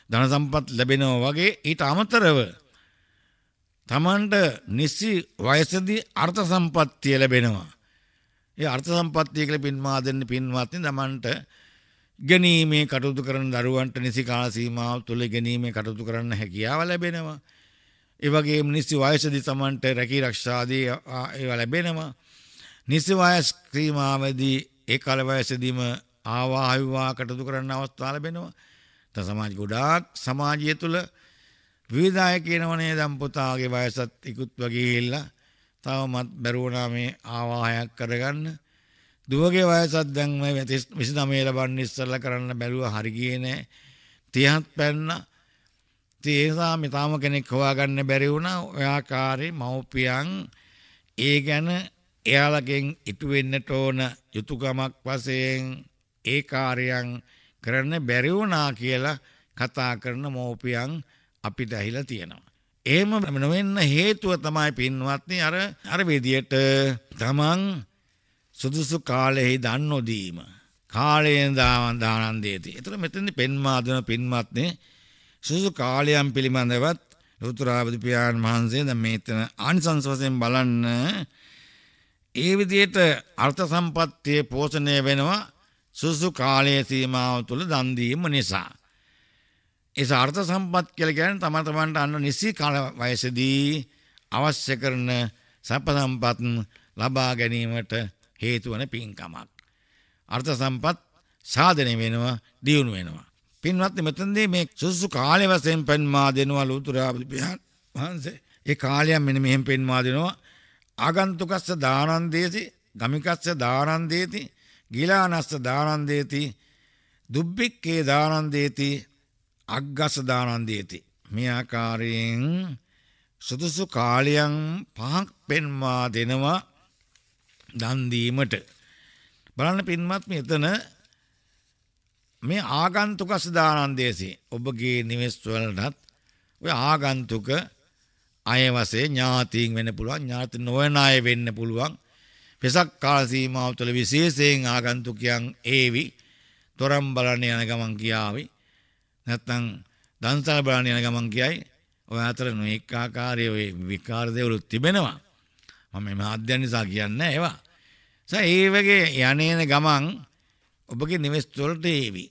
Speaker 2: ධන සම්පත් ලැබෙනවා වගේ ඊට අමතරව තමන්ට නිසි වයසදී අර්ථ සම්පත්තිය ලැබෙනවා. ඒ අර්ථ සම්පත්තිය කියලා පින්වා දෙන්න පින්වත්නි තමන්ට ගැනීමේ කටයුතු කරන දරුවන්ට නිසි කාල සීමාව තුළ ගැනීමේ කටයුතු කරන්න හැකියාව ලැබෙනවා. ඒ වගේම නිසි වයසදී තමන්ට රැකී රක්ෂාදී ඒවා ලැබෙනවා. නිසි වයස් ක්‍රීමාවදී ඒ කල වයසදීම ආවා විවාහ කටයුතු කරන්න අවස්ථාව ලැබෙනවා. ත සමාජ ගොඩාක් සමාජය තුළ විවිධාය කියනවනේ දම්පුතාගේ වයසත් ඉකුත් වගේ හිල්ලා තවමත් බැරුවනා මේ ආවාහයක් කරගන්න දුවගේ වයසත් දැන්ම විසි නමේ ලබන්න ඉස්සල්ල කරන්න බැලුව හරිගිය නෑ තියහත් පැන්න තිේසා මිතාම කෙනෙක් හොයාගන්න බැරි වුණ ඔයාකාරි මව්පියන් ඒ ගැන එයාලගෙන් ඉටුවෙන්නට ඕන යුතුකමක් වසයෙන් ඒ කාරයන් කරන්න බැරිවුනා කියලා කතා කරන මෝපියන් අපිට ඇහිලා තියෙනවා. ඒම නොවෙන්න හේතුව තමයි පින්වත්න්නේ අර අර විදියට තමන් සුදුසු කාලෙහි දන් නොදීම. කාලයෙන් දාවන් දානන්දේති. එතර මෙතනි පෙන්මාදන පින්වත්නේ සුසු කාලයම් පිළිබඳවත් ලුතුරාබදිපියාණන් වහන්සේ ද මේතන අනිසංසවසයෙන් බලන්න ඒ විදියට අර්ථ සම්පත්තිය පෝෂණය වෙනවා සුසු කාලය සීමාව තුළ දන්දීම නිසා. ඒ අර්ථ සම්පත් කියල ගැන තම තමන්ට අන්න නිසි කල වයසදී අවශ්‍ය කරන සැප සම්පත් ලබා ගැනීමට හේතුවන පින්කමක්. අර්ථ සම්පත් සාධනය වෙනවා දියුණු වෙනවා. පින්වත් මෙතන්දේ මේ සුසු කාලය වසයෙන් පැන්මා දෙනවා ලුතුරාපියන් වහන්සේ ඒ කාලයක් මෙන මෙහෙම පෙන්වා දෙනවා ආගන්තුකස්ස දානන්දේසි ගමිකස්ස දානන්දේති ගිලානස්ස දානන්දේති දුබ්බික්කේ දානන්දේති අග්ගස දානන්දේති. මේ ආකාරයෙන් සුදුසු කාලයන් පහක් පෙන්වා දෙනවා දන්දීමට. බලන්න පින්මත් එතන මේ ආගන්තුක සදානන්දේසේ ඔබගේ නිවෙස්වලටත් ඔය ආගන්තුක අයවසේ ඥාතීන් වෙන පුළුවන් ඥාති නොවන අය වෙන්න පුළුවන්. පෙසක් කාල සීමාව තුළ විශේෂයෙන් ආගන්තුකයන් ඒවි. තොරම් බලන්න යන ගමන් කියාවි. නැත්තං දන්සල් බලන්න යන ගමන් කියයි. ඔය අතර නොඑක් ආකාරය ඔය විකාර දේවලුත් තිබෙනවා. මම එම අධ්‍යයන නිසා කියන්න ඒවා. ඒ වගේ යනේන ගමන් ඔබගේ නිවෙස්තුවලට ඒවි.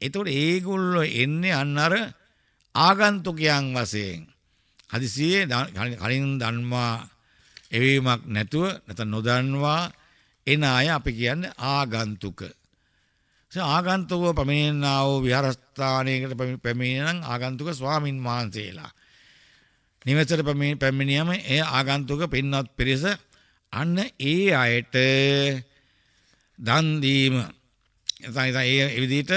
Speaker 2: එතකොට ඒගොල්ලො එන්නේ අන්න අර ආගන්තුකයන් වසයෙන්. හදිසියේ කලින් දන්වා එවීමක් නැතුව නැත නොදන්වා එන අය අපි කියන්න ආගන්තුක. ආගන්තුක පමිණෙන්න්නාව විහරස්ථානයකට පැමිණෙන ආගන්තුක ස්වාමින් වහන්සේලා. නිවසට පැමිණියම ඒ ආගන්තුක පින්නත් පිරිස අන්න ඒ අයට දන්දීම ඒ එවිදිට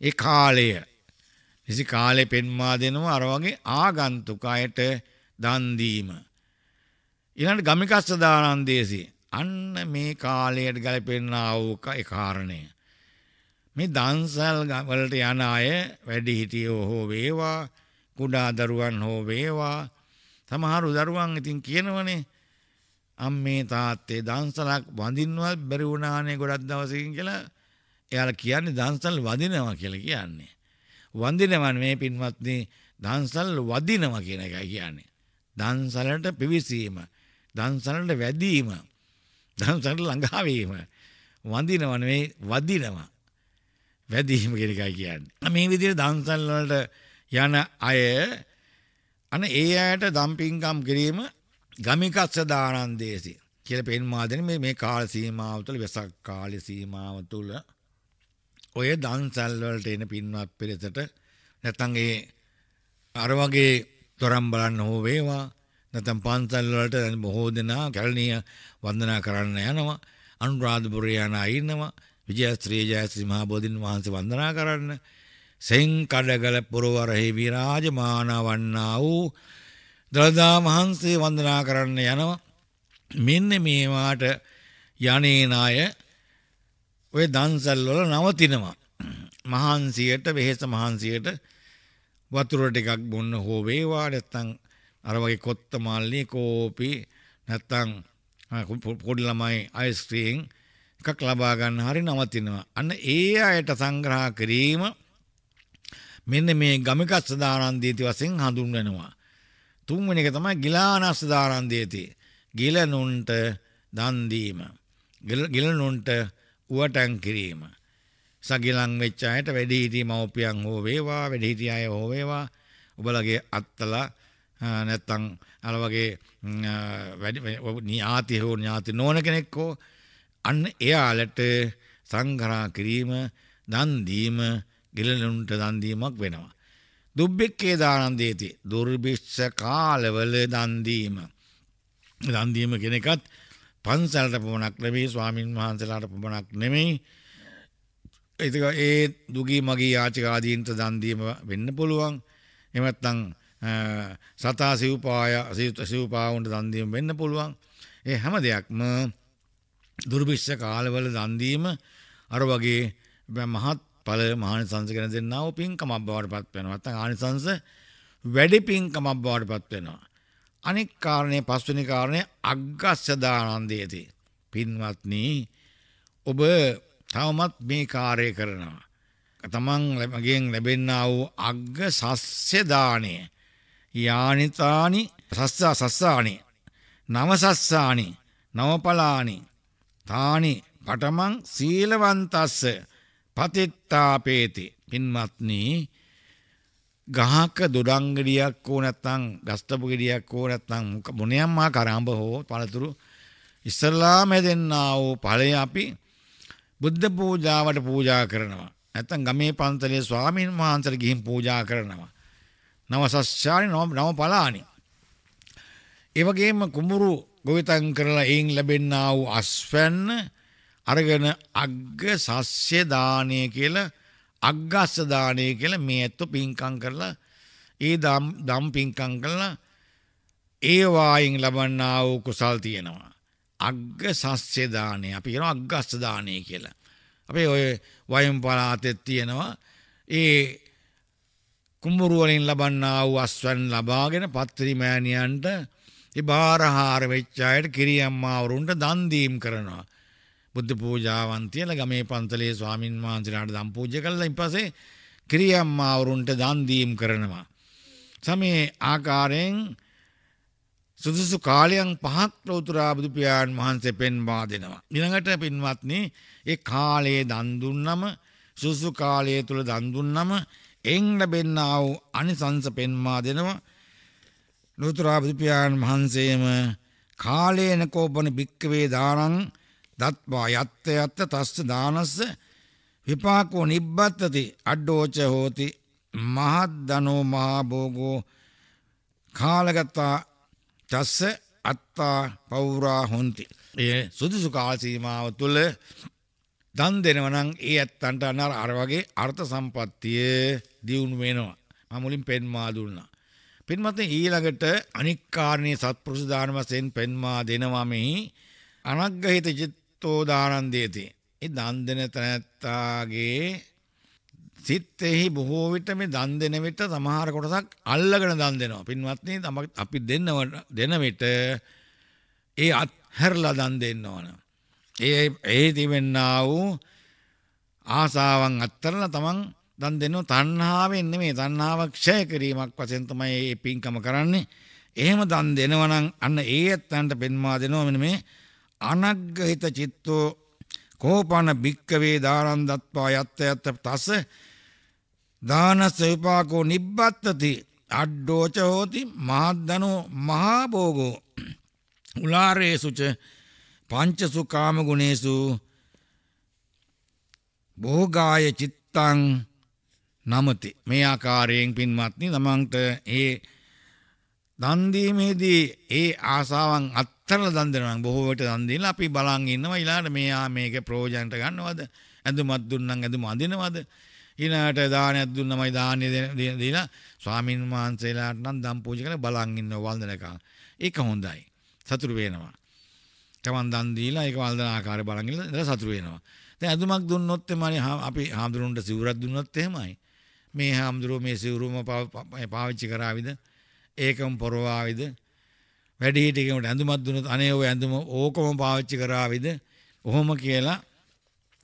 Speaker 2: ඒ කාලය නිසි කාලෙ පෙන්වා දෙනවා අරවගේ ආගන්තුකායට දන්දීම. ඉළට ගමිකස්ස දානන්දේසි අන්න මේ කාලයට ගැලපෙන්න්න වූක කාරණය. මේ දන්සල් වලට යන අය වැඩි හිටියෝ හෝ වේවා කුඩා දරුවන් හෝ වේවා සමහරු දරුවන් ඉතින් කියනවනේ අම්මේ තාත්තේ දන්සලක් වඳින්වත් බැරි වුණානේ ගොඩක් දවසකින් කියලා එයාලා කියන්නේ දන්සල් වදිනවා කියලා කියන්නේ. වඳිනවන් මේ පින්වත්නි දන්සල් වදිනවා කියන එකයි කියන්නේ. දන්සලට පිවිසීම, දන්සලට වැදීම, දන්සලට ළඟා වීම වඳිනව නෙවෙයි වදිනවා. වැදීම කියන එකයි කියන්නේ. මේ විදිහට දන්සල් වලට යන අය අන ඒ අයට දම්පින්කම් කිරීම ගමිකස්ස දානන්දේසි කියල පෙන්මාදන මේ කාල සීමාව තුළ වෙසක් කාල සීමාව තුළ ඔය දන්සැල්වලට එන පින්වත් පිරිසට නැතන්ගේ අර වගේ තොරම් බලන්න හෝ වේවා නැතම් පන්සල්වලට බොහෝ දෙනා කැලනීය වන්දනා කරන්න යනවා අනුරාධපුරය යන අයින්නවා විජයස්ත්‍රීජයස්ත්‍රී මහා බෝධීන් වහන්සේ වන්දනා කරන්න. සෙන් කඩගල පුරවරහි විරාජමාන වන්නා වූ දළදා වහන්සේ වන්දනා කරන්න යනවා. මෙන්න මේවාට යනේනාය ඔය දන්සල්වල නවතිනවා. මහන්සියට වෙහෙස මහන්සියට වතුරට එකක් බොන්න හෝ වේවා නැත්තං අර වගේ කොත්ත මල්ලි කෝපි නැත්තං පොඩි ළමයි අයිස්ක්‍රීම් එකක් ලබා ගන්න හරි නවතිනවා. අන්න ඒ අයට සංග්‍රහ කිරීම මෙන්න මේ ගමිකස්ස දානන්දීති වශයෙන් හඳුන්වනවා. තුන්වෙනි එක තමයි ගිලානස්ස දානන්දීති. ගිලනුන්ට දන් දීම. ගිලනුන්ට උවටැන් කිරීම. සගිලං වෙච්ච අයට වැඩිහිටි මව්පියන් හෝ වේවා වැඩිහිටි අය හෝ වේවා ඔබලගේ අත්තලා නැත්තම් අර වගේ වැඩි ඥාති හෝ ඥාති නොවන කෙනෙක් හෝ අන්න එයාලට සංඝරා කිරීම දන් දීම ගිලනුන්ට දන් දීමක් වෙනවා. දුබ්බෙක්කේ දානන් දේති දුර්භික්ෂ කාලවල දන් දීම. දන් දීම කෙනෙක්ත් පන්සලට පමණක් නෙමෙයි ස්වාමින් වහන්සේලාට පමණක් නෙමෙයි. ඒක ඒ දුගී මගී යාචක ආදීන්ට දන් දීම වෙන්න පුළුවන්. එහෙම නැත්නම් සතා සිව්පාය සිව්පාවුන්ට දන් දීම වෙන්න පුළුවන්. ඒ හැම දෙයක්ම දුර්භිෂ්‍ය කාලවල දන් දීම අර වගේ මහත් ඵල මහානිසංස ගැන දෙන්නා වූ පින්කමක් බවට පත් වෙනවා. නැත්නම් ආනිසංස වැඩි පින්කමක් බවට පත් වෙනවා. අනෙක් කාරණය පස්වෙනි කාරණය අග්ගස්සදානන්දයති. පින්වත්නි ඔබ තවමත් මේ කාරය කරනවා. තමන් මගෙන් ලැබෙන්න වූ අග්ග සස්්‍යදානය යානිතානි සස්සා සස්සානි නවසස්සානි නවපලානි තානි පටමං සීලවන්තස්ස පතිත්තාපේති පින්මත්නී ගහක දොඩංගඩියක් හෝ නැත්නම් ගස්තපු ගෙඩියක් හෝ නැත්නම් මොනියම් මා කරාඹ හෝ පළතුරු ඉස්සල්ලාම හැදෙන්නා වූ ඵලය අපි බුද්ධ පූජාවට පූජා කරනවා. නැත්නම් ගමේ පන්සලේ ස්වාමීන් වහන්සේට ගිහින් පූජා කරනවා. නව සස්්‍යානි නව පලානි. ඒ වගේම කුඹුරු ගොවිතැන් කරලා එයින් ලැබෙන්නා වූ අස්වැන්න අරගෙන අග්ග සස්්‍ය දානය කියලා අග්ගස්ස දානය කියලා මේ ඇත්තෝ පින්කම් කරලා ඒ දම් දම් පින්කම් කරලා ඒ වායින් ලබන්නා වූ කුසල් තියෙනවා. අග්ග සස්්‍ය දානය අපි කියනවා අග්ගස්ස දානය කියලා. අපේ ඔය වයම් පළාතෙත් තියෙනවා ඒ කුඹුරු වලින් ලබන්නා වූ අස්වැන් ලබාගෙන පත්‍රි මෑණියන්ට ඒ බාරහාර වෙච්ච අයට කිරියම්මාවරුන්ට දන් දීම් කරනවා. බුද්ධ පූජාවන් තියලා ගමේ පන්සලේ ස්වාමින් වහන්සේලාට දම් පූජා කළා ඊට පස්සේ ක්‍රියම්මාවරුන්ට දන් දීම් කරනවා. සමේ ආකාරයෙන් සුදුසු කාලයන් පහක් ලෝතුරා බුදු පියාණන් වහන්සේ පෙන්වා දෙනවා. ඊළඟට පින්වත්නි ඒ කාලයේ දන් දුන්නම සුසු කාලය තුල දන් දුන්නම එන් ලැබෙන්නා වූ අනිසංස පෙන්වා දෙනවා. ලෝතුරා බුදු පියාණන් වහන්සේම කාලේන කෝපන භික්කවේ දානං දත්වා යත්ත යත්ත තස්ස දානස්ස විපාකෝ නිබ්බත්තති අඩ්ඩෝච හෝති මහද්දනෝ මහාභෝගෝ කාලගත්තා චස්ස අත්තා පෞරා හොන්ති. ඒ සුදුසු කාල්සීමාව තුළ දන් දෙනවනං ඒ ඇත්තන්ට අන්නර අර වගේ අර්ථ සම්පත්තිය දියුණු වෙනවා. මමුලින් පෙන්මා දුන්නා. පින්මත ඊළඟට අනික්කාරණය සත්පෘෂධාන වසයෙන් පෙන්මා දෙනවාමෙහි අනග්ගහිත චිත් චිත්තෝදානන්දයති. ඒ දන් දෙන තැනැත්තාගේ සිත්තෙහි බොහෝ විට මේ දන් දෙන විට සමහර කොටසක් අල්ලගෙන දන් දෙනවා. පින්වත්නි අපි දෙන්නව දෙන විට ඒ අත්හැරලා දන් දෙන්න ඕන. ඒ ඒ තිබෙන්නා වූ ආසාවන් අත්තරලා තමන් දන් දෙන්න තණ්හාවෙන් නෙමෙයි තණ්හාව ක්ෂය කිරීමක් වශයෙන් තමයි මේ පින්කම කරන්නේ. එහෙම දන් දෙනවනම් අන්න ඒ ඇත්තන්ට පෙන්වා දෙනවා මෙන්න මේ අනග්ගහිත චිත්තෝ කෝපන භික්කවේ දානන්දත්වා යත්ත ඇත්ත තස දානස්ස විපාකෝ නිබ්බත්තති. අඩ්ඩෝච හෝති මහද්දනෝ මහාභෝගෝ. උලාරේසුච පංචසු කාමගුණේසු භෝගාය චිත්තං නමති. මේ ආකාරයෙන් පින්වත්නි තමන්ට ඒ දන්දීමේදී ඒ ආසාවන් අත් අත්තරල දන් දෙනවා බොහෝවට දන් දීලා අපි බලන් ඉන්නවා. ඊළාට මෙයා මේක ප්‍රයෝජනට ගන්නවද? ඇඳුමක් දුන්නම් ඇඳුම අඳිනවද? ඊළාට දානයක් දුන්නමයි දාන්නේ දීලා ස්වාමින් වහන්සේලාට නම් දම් පූජා කරලා බලන් ඉන්නවා වන්දනකම් ඒක හොඳයි. සතුරු වෙනවා. තමන් දන් දීලා ඒක වන්දන ආකාරය බලන් ඉඳලා සතුරු වෙනවා. දැන් ඇඳුමක් දුන්නොත් එමනේ අපි හාමුදුරුන්ට සිවුරක් දුන්නොත් එහෙමයි. මේ හාමුදුරුවෝ මේ සිවුරුම පාවිච්චි කරාවිද? ඒකම පොරවාවිද? වැඩිහිටියකමට ඇඳුමක් දුන්නොත් අනේ ඔය ඇඳුම ඕකම පාවිච්චි කරාවිද? ඔහොම කියලා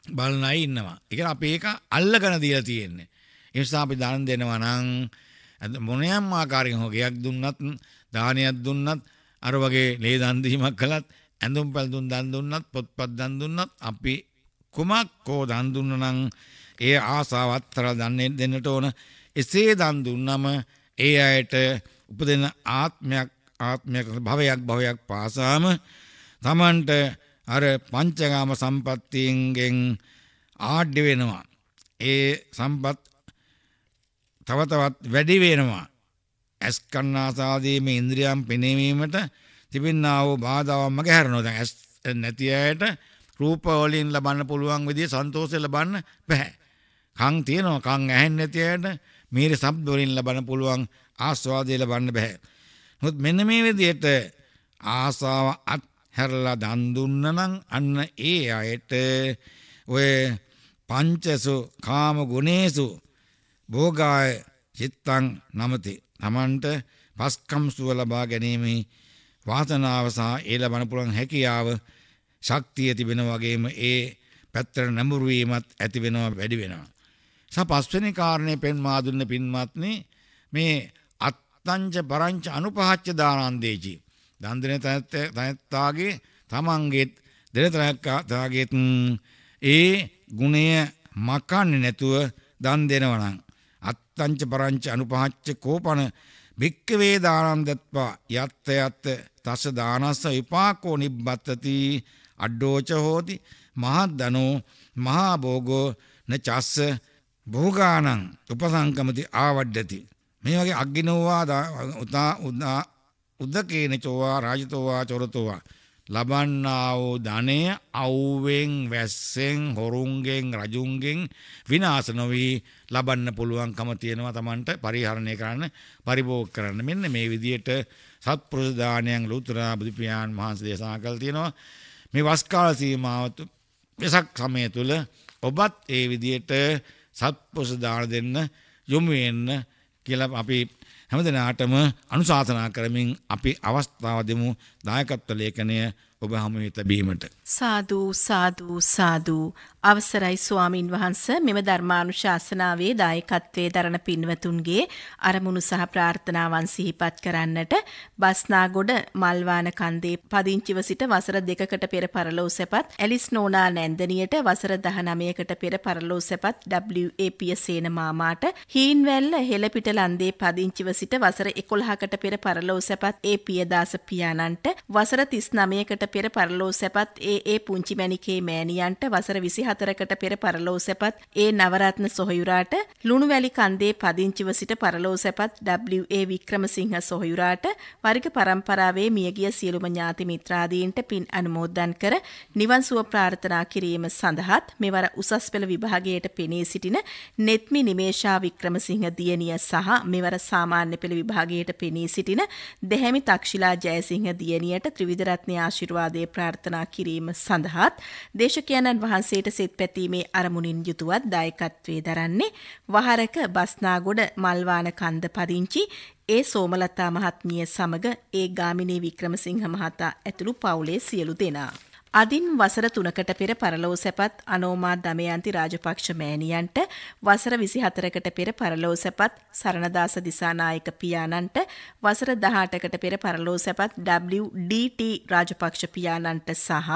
Speaker 2: බලන අය ඉන්නවා. ඒක අපි ඒක අල්ලගෙන දීලා තියෙන්නේ. ඒ නිසා අපි දාන දෙනවා නම් මොනියම් ආකාරයෙන් හෝ ගයක් දුන්නත් දානයක් දුන්නත් අර වගේ ලේ දන් දීමක් කළත් ඇඳුම් පැල්දුම් දන් දුන්නත් පොත්පත් දන් දුන්නත් අපි කුමක් කෝ දන් දුන්න නම් ඒ ආසාවත්තර දන්නේ දෙන්නට ඕන එසේ දන් දුන්නම ඒ අයට උපදෙන ආත්මයක් ආත්මයක් භවයක් භවයක් පාසාම තමන්ට අර පංචගාම සම්පත්තියෙන්ගෙන් ආඩ්‍ය වෙනවා. ඒ සම්පත් තවතවත් වැඩි වෙනවා. ඇස් කන්නාසාදීම ඉන්ද්‍රියම් පෙනීමීමට තිබෙන්නා වූ බාධාවම ගැහැරනවා. දැන් ඇස් නැති අයට රූප වලින් ලබන්න පුළුවන් විදිය සන්තෝෂය ලබන්න බෑ. කන් තියෙනවා කන් ඇහෙන්නේ නැති අයට මීර ශබ්ද වලින් ලබන්න පුළුවන් ආස්වාදය ලබන්න බෑ. නමුත් මෙන්න මේ විදිහට ආසාව අත්හැරලා දන් දුන්න නම් අන්න ඒ අයට ඔය පංචසු කාම ගුණේසු භෝගාය චිත්තං නමති. තමන්ට පස්කම් සුව ලබා ගැනීමේ වාසනාව සහ ඒ ලබන පුළුවන් හැකියාව ශක්තිය තිබෙන වගේම ඒ පැත්තට නැඹුරු වීමත් ඇති වෙනවා වැඩි වෙනවා. ස පස්වෙනි කාරණේ පෙන්වා දුන්න පින්වත්නි මේ අත්තංච පරංච අනුපහච්ච දානන්දේචි. දන් දෙන තැනැත්තාගේ තමන්ගේත් දෙන තැනැත්තාගේත් ඒ ගුණය මකන්නේ නැතුව දන් දෙනවනම් අත්තංච පරංච අනුපහච්ච කෝපන භික්කවේ දානන්දත්වා යත්ත යත්ත තස දානස්ස විපාකෝ නිබ්බත්තති. අඩ්ඩෝච හෝති මහත් දනෝ මහා භෝගෝ න චස්ස භෝගානං උපසංකමති ආවඩ්ඩති. මේ වගේ අග්ගිනෝවා උතා උදා උද්දකේන චෝවා රාජතෝවා චොරතෝවා ලබන්නා වූ ධනය අවුවෙන් වැස්සෙන් හොරුන්ගෙන් රජුන්ගෙන් විනාශ නොවී ලබන්න පුළුවන්කම තියෙනවා Tamanට පරිහරණය කරන්න පරිභෝග කරන්න. මෙන්න මේ විදිහට සත්පුරුෂ දානයන් ලෝතුරා බුදු පියාණන් වහන්සේ දේශනා කළ තියෙනවා. මේ වස් කාල සීමාව වෙසක් සමය තුල ඔබත් ඒ විදිහට සත්පුරුෂ දාන දෙන්න යොමු වෙන්න කියලා අපි හැමදෙනාටම අනුශාසනා කරමින් අපි අවස්ථාව දෙමු දායකත්ව ලේඛනය ඔබ හමුවේ තැබීමට.
Speaker 1: සාදු සාදු සාදු අවසරයි ස්වාමින් වහන්ස. මෙම ධර්මානුශාසනාවේ දායකත්වයේ දරන පින්වතුන්ගේ අරමුණු සහ ප්‍රාර්ථනාවන් සිහිපත් කරන්නට බස්නාගොඩ මල්වාන කන්දේ පදිංචිව සිට වසර දෙකකට පෙර පරලෝ සැපත් ඇලිස් නෝනා නැන්දනියට වසර 19කට පෙර පරලෝ සැපත් WAP සේන මාමාට හීන්වැල්ල හෙළපිට ලන්දේ පදිංචිව සිට වසර 11කට පෙර පරලෝ සැපත් ඒ පියදාස පියාණන්ට වසර 39කට පෙර පරලෝ සැපත් ඒ ඒ පුංචි මැණිකේ මෑණියන්ට වසර 24කට පෙර පරලෝ සැපත් ඒ නවරත්න සොහයුරාට ලුණුවැලි කන්දේ පදිංචිව සිට පරලෝ සැපත් WA වික්‍රමසිංහ සොහයුරාට වරිග පරම්පරාවේ මියගිය සියලුම ඥාති මිත්‍රාදීන්ට පින් අනුමෝදන් කර නිවන් සුව ප්‍රාර්ථනා කිරීම සඳහාත් මෙවර උසස් පෙළ විභාගයට පෙනී සිටින නෙත්මි නිමේෂා වික්‍රමසිංහ දියණිය සහ මෙවර සාමාන්‍ය පෙළ විභාගයට පෙනී සිටින දෙහැමි තක්ෂිලා ජයසිංහ දියණියට ත්‍රිවිධ රත්නයේ ආශිර්වාද ආශිර්වාදය ප්‍රාර්ථනා කිරීම සඳහාත් දේශකයන්න් වහන්සේට සෙත් පැතීමේ අරමුණින් යුතුවත් දායකත්වයේ දරන්නේ වහරක බස්නාගොඩ මල්වාන කන්ද පදිංචි ඒ සෝමලතා මහත්මිය සමග ඒ ගාමිණී වික්‍රමසිංහ මහතා ඇතුළු පවුලේ සියලු දෙනා. අදින් වසර තුනකට පෙර පරලෝ සැපත් අනෝමා දමයන්ති රාජපක්ෂ මෑණියන්ට වසර විසි හතරකට පෙර පරලෝ සැපත් සරණදාස දිසානායක පියාණන්ට වසර දහටකට පෙර පරලෝ සැපත් WDT රාජපක්ෂ පියාණන්ට සහ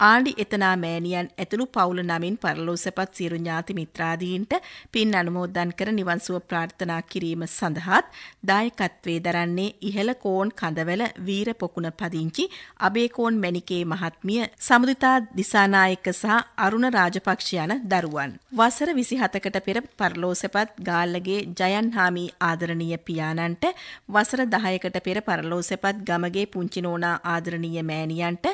Speaker 1: ආණ්ඩි එතනා මෑණියන් ඇතුළු පවුල නමින් පරලෝසපත් සියලු ඥාති මිත්‍රාදීන්ට පින් අනුමෝදන් කර නිවන් සුව ප්‍රාර්ථනා කිරීම සඳහාත් දායකත්වයේ දරන්නේ ඉහළ කෝන් කඳවැල වීර පොකුණ පදිංචි අබේකෝන් මැණිකේ මහත්මිය සමුදිතා දිසානායක සහ අරුණ රාජපක්ෂ යන දරුවන්. වසර 27කට පෙර පරලෝසපත් ගාල්ලගේ ජයන් හාමි ආදරණීය පියාණන්ට වසර 10කට පෙර පරලෝසපත් ගමගේ පුංචි නෝනා ආදරණීය මෑණියන්ට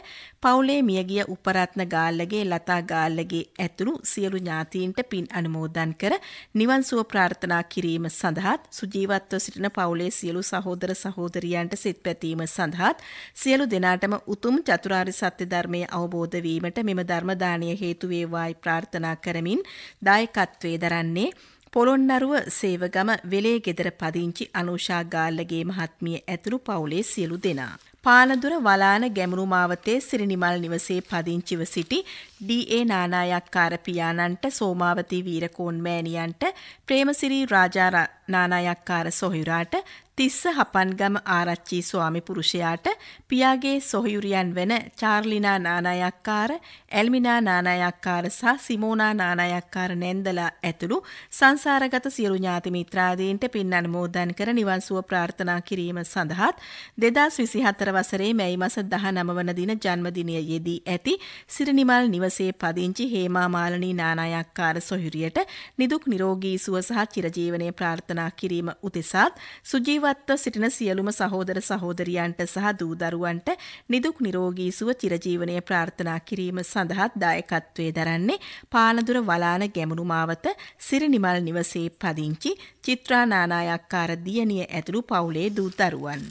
Speaker 1: පවුලේ මියගිය උපරත්න ගාල්ලගේ ලතා ගාල්ලගේ ඇතුළු සියලු ඥාතීන්ට පින් අනුමෝදන් කර නිවන් සුව ප්‍රාර්ථනා කිරීම සඳහාත් සුජීවත්ව සිටින පවුලේ සියලු සහෝදර සහෝදරියන්ට සිත් පැතීම සඳහාත් සියලු දෙනාටම උතුම් චතුරාර්ය සත්‍ය ධර්මය අවබෝධ වීමට මෙම ධර්ම දානය හේතු වේවායි ප්‍රාර්ථනා කරමින් දායකත්වයේ දරන්නේ පොළොන්නරුව සේවගම වෙලේ ගෙදර පදිංචි අනුෂා ගාල්ලගේ මහත්මිය ඇතුළු පවුලේ සියලු දෙනා. පානදුර වලාන ගැමුණු මාවතේ සිරිනිමල් නිවසේ පදිංචිව සිටි ඩී.ඒ. නානායක්කාර පියාණන්ට සෝමාවතී වීරකෝන් මෑණියන්ට ප්‍රේමසිරි රාජා නානායක්කාර සොහිුරාට තිස්ස හපන්ගම ආරච්චි ස්වාමි පුරුෂයාට පියාගේ සොහියුරියන් වන චාර්ලිනා නානායක්කාර ඇල්මිනා නානායක්කාර සහ සිමෝනා නානායක්කාර නැන්දලා ඇතුළු සංසාරගත සියලු ඥාති මිත්‍රාදීන්ට පින් අනුමෝදන් කර නිවන් සුව ප්‍රාර්ථනා කිරීම සඳහාත් 2024 වසරේ මැයි මාස 19 වන දින ජන්මදිනය යෙදී ඇති සිරිනිමල් නිවසේ පදිංචි හේමා මාලනී නානායක්කාර සොහිරියට නිදුක් නිරෝගී සුව සහ චිරජීවනයේ ප්‍රාර්ථනා කිරීම උදෙසාත් සුජීව ජීවත්ව සිටින සියලුම සහෝදර සහෝදරියන්ට සහ දූ දරුවන්ට නිදුක් නිරෝගී සුව චිරජීවනයේ ප්‍රාර්ථනා කිරීම සඳහාත් දායකත්වයේ දරන්නේ පානදුර වලාන ගැමුණු මාවත සිරිනිමල් නිවසේ පදිංචි චිත්‍රා නානායක්කාර දියණිය ඇතුළු පවුලේ දූ දරුවන්.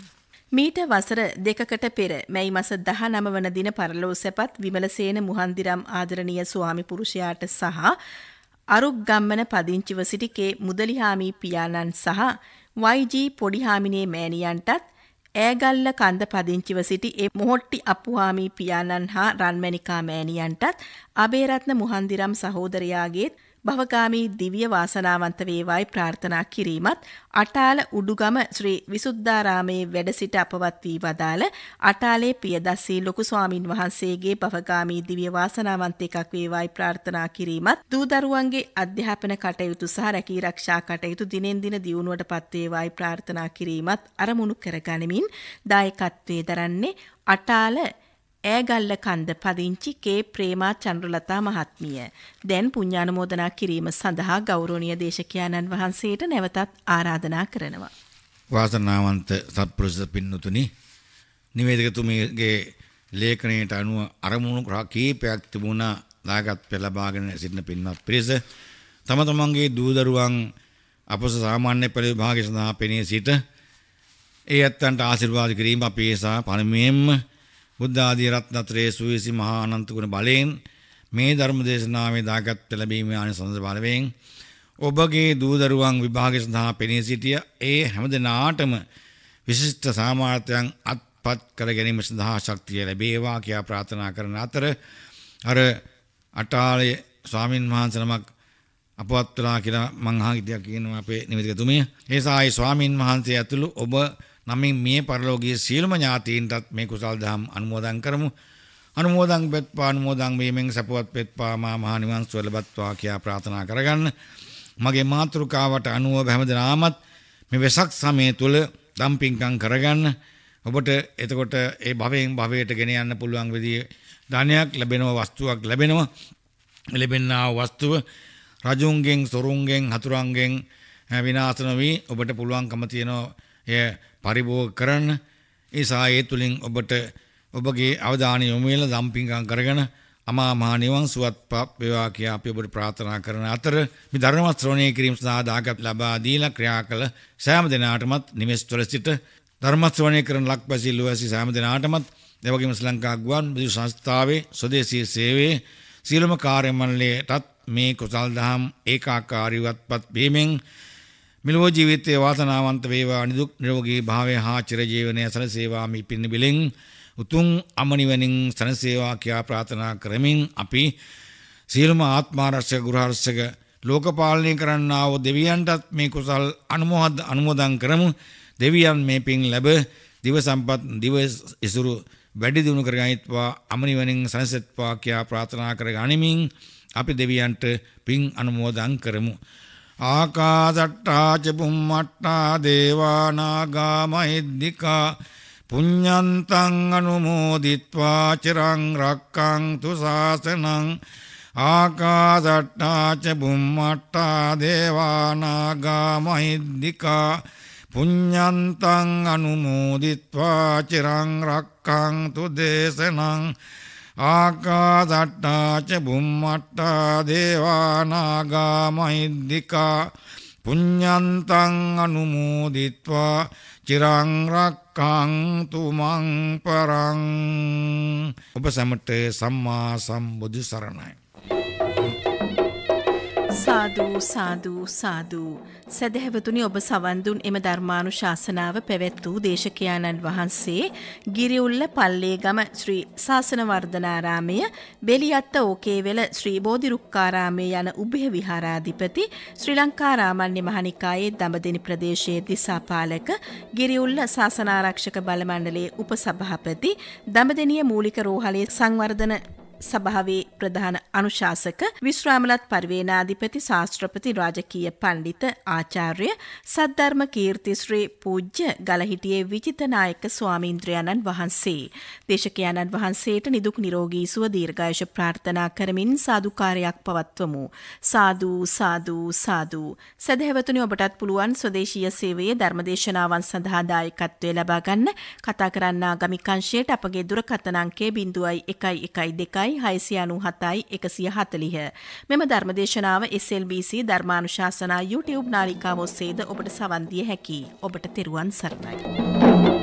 Speaker 1: මීට වසර දෙකකට පෙර මැයි මස දහ නම වන දින පරලෝ සැපත් විමලසේන මුහන්දිරම් ආදරණීය ස්වාමි පුරුෂයාට සහ අරුක් ගම්මන පදිංචිව සිටි කේ මුදලිහාමී පියාණන් සහ වයිජී පොඩිහාමිනේ මෑණියන්ටත් ඈගල්ල කන්ද පදිංචිව සිටි ඒ මොහොට්ටි අප්පුහාමී පියාණන් හා රන්මැණිකා මෑණියන්ටත් අබේරත්න මුහන්දිරම් සහෝදරයාගේත් භවගාමී දිව්‍ය වාසනාවන්ත වේවායි ප්‍රාර්ථනා කිරීමත් අටාල උඩුගම ශ්‍රී විසුද්ධාරාමයේ වැඩ සිට අපවත් වී වදාළ අටාලේ පියදස්සී ලොකු ස්වාමින් වහන්සේගේ භවගාමී දිව්‍ය වාසනාවන්ත එකක් වේවායි ප්‍රාර්ථනා කිරීමත් දූ දරුවන්ගේ අධ්‍යාපන කටයුතු සහ රැකී රක්ෂා කටයුතු දිනෙන් දින දියුණුවට පත්වේවායි ප්‍රාර්ථනා කිරීමත් අරමුණු කරගනිමින් දායකත්වයේ දරන්නේ අටාල ඈගල්ල කන්ද පදිංචි කේ ප්‍රේමා චන්ද්‍රලතා මහත්මිය. දැන් පුඤ්ඥානමෝදනා කිරීම සඳහා ගෞරෝණිය දේශකයාණන් වහන්සේට නැවතත් ආරාධනා කරනවා.
Speaker 2: වාසනාවන්ත සත්පුරුෂ පින්නතුනි නිවේදකතුමගේ ලේඛනයට අනුව අරමුණු කරා කීපයක් තිබුණා දාගත් පෙළබාගෙන සිටින පින්වත් පිරිස තම තමන්ගේ දූදරුවන් අපස සාමාන්‍ය පෙළ විභාගය සඳහා පෙනී සිට ඒ ඇත්තන්ට ආශිර්වාද කිරීම අපේ සා පරමයෙන්ම බුද්ධ ආදී රත්නත්‍රයේ සුවිසි මහා අනන්ත ගුණ බලයෙන් මේ ධර්ම දේශනාවේ දාගත් ලැබීම ආනිසංස බලයෙන් ඔබගේ දූදරුවන් විභාගය සඳහා පෙනී සිටිය ඒ හැමදෙනාටම විශිෂ්ට සාමාර්ථයන් අත්පත් කර ගැනීම සඳහා ශක්තිය ලැබේවා කියා ප්‍රාර්ථනා කරන අතර අර අටාලයේ ස්වාමින් වහන්සේ නමක් අපවත් වෙලා කියලා මං අහගිටියක් කියනවා අපේ නිවේදකතුමිය. ඒ සායි ස්වාමින් වහන්සේ ඇතුළු ඔබ නමින් මේ පරලෝකීය සියලුම ඥාතීන්ටත් මේ කුසල් දහම් අනුමෝදන් කරමු. අනුමෝදන් වෙත්වා අනුමෝදන් වීමෙන් සපවත් වෙත්වා මා මහා නිවන් සුව ලබත්වා කියා ප්‍රාර්ථනා කරගන්න. මගේ මාතෘකාවට අනුව හැමදෙනාමත් මේ වෙසක් සමය තුල දම්පින්කම් කරගන්න. ඔබට එතකොට ඒ භවයෙන් භවයට ගෙන යන්න පුළුවන් විදිහේ ධනයක් ලැබෙනවා වස්තුවක් ලැබෙනවා. ලැබෙනා වස්තුව රජුන්ගෙන් සොරුන්ගෙන් හතුරන්ගෙන් විනාශ නොවි ඔබට පුළුවන්කම තියෙනවා එය පරිභෝග කරන්න. ඒසා ඒ තුළින් ඔබට ඔබගේ අවධානය යොමු වෙලා දම්පින්කම් කරගෙන අමා මහ නිවන් සුවත් වේවා කියා අපි ඔබට ප්‍රාර්ථනා කරන අතර මේ ධර්ම ශ්‍රවණය කිරීම සඳහා දාගත් ලබා දීලා ක්‍රියා කළ සෑම දිනාටමත් නිවෙස් තුළ සිට ධර්ම ශ්‍රවණය කරන ලක්පැසි ලුවැසි සෑම දිනාටමත් එවැගේම ශ්‍රී ලංකා ගුවන් විදුලි සංස්ථාවේ ස්වදේශීය සේවයේ සියලුම කාර්ය මණ්ඩලයටත් මේ කුසල් දහම් ඒකාකාරීවත්පත් වීමෙන් මිලෝ ජීවිතයේ වාසනාවන්ත වේවා. නිදුක් නිරෝගී භාවය හා චිරජීවනය සැලසේවා මේ පින්න බිලෙන් උතුම් අමනිවනින් සැනසේවා කියා ප්‍රාර්ථනා කරමින් අපි සියලුම ආත්මාරක්ෂක ගෘහාරක්ෂක ලෝකපාලනය කරන්නා වූ දෙවියන්ටත් මේ කුසල් අනුමෝද අනුමෝදන් කරමු. දෙවියන් මේ පින් ලැබ දිව සම්පත් දිව ඉසුරු වැඩි දියුණු කරගනිත්වා අමනිවනින් සැනසෙත්වා කියා ප්‍රාර්ථනා කර ගනිමින් අපි දෙවියන්ට පින් අනුමෝදන් කරමු. ආකාසට්ටාච බුම්මට්ටා දේවානාගා මහිද්దికා පුඤ්ඤන්තං අනුමෝදිත්වා චිරං රක්ඛන්තු ශාසනං ආකාසට්ටාච බුම්මට්ටා දේවානාගා මහිද්దికා පුඤ්ඤන්තං අනුමෝදිත්වා චිරං රක්ඛන්තු දේශනං ආකාසට්ටාච බුම්මට්ටා දේවානාගා මහිද්దికා පුඤ්ඤන්තං අනුමෝදිත්වා චිරං රක්ඛන්තු මං පරං. ඔබ සැමට සම්මා සම්බුදු සරණයි.
Speaker 1: සාධූ සාධූ සාධූ සැදැහැවතුනි ඔබ සවන්දුන් එම ධර්මානු ශාසනාව පැවැත් වූ දේශකයාණන් වහන්සේ ගිරිඋල්ල පල්ලේ ගම ශ්‍රී ශාසනවර්ධනාරාමය බෙලියත්ත ඕකේවෙල ශ්‍රී බෝධිරුක්කාරාමය යන උභය විහාරාධිපති ශ්‍රී ලංකාරාමන්‍ය මහනිකායේ දඹදෙනි ප්‍රදේශයේ දිසාපාලක ගිරිඋල්ල ශාසනාරක්ෂක බලමණ්ඩලයේ උපසභාපති දඹදෙනිය මූලික රෝහලේ සංවර්ධන සභාවේ ප්‍රධාන අනුශාසක විශ්‍රාමලත් පරිවේනාධිපති ශාස්ත්‍රපති රාජකීය පණ්ඩිත ආචාර්ය සද්ධර්ම කීර්තිශ්‍රී පූජ්‍ය ගලහිටියේ විජිතනායක ස්වාමීන්ද්‍රයණන් වහන්සේ. දේශකයණන් වහන්සේට නිදුක් නිරෝගී සුව දීර්ඝායුෂ ප්‍රාර්ථනා කරමින් සාදුකාරයක් පවත්වමු. සාදු සාදු සාදු. සදහැවතුනි ඔබටත් පුළුවන් ස්වදේශීය සේවයේ ධර්මදේශනාවන් සඳහා දායකත්වය ලබා ගන්න කතා කරන්නා ගමිකංශයට අපගේ දුරකථන අංකය 0112 එකයි හයිසිය අනු හතයි එකසිය හතලිහ. මෙම ධර්මදේශනාව SLBC ධර්මානුශාසනා YouTube නාලිකාව ඔස්සේද ඔබට සවන්දිය හැකි. ඔබට තෙරුවන් සරණයි.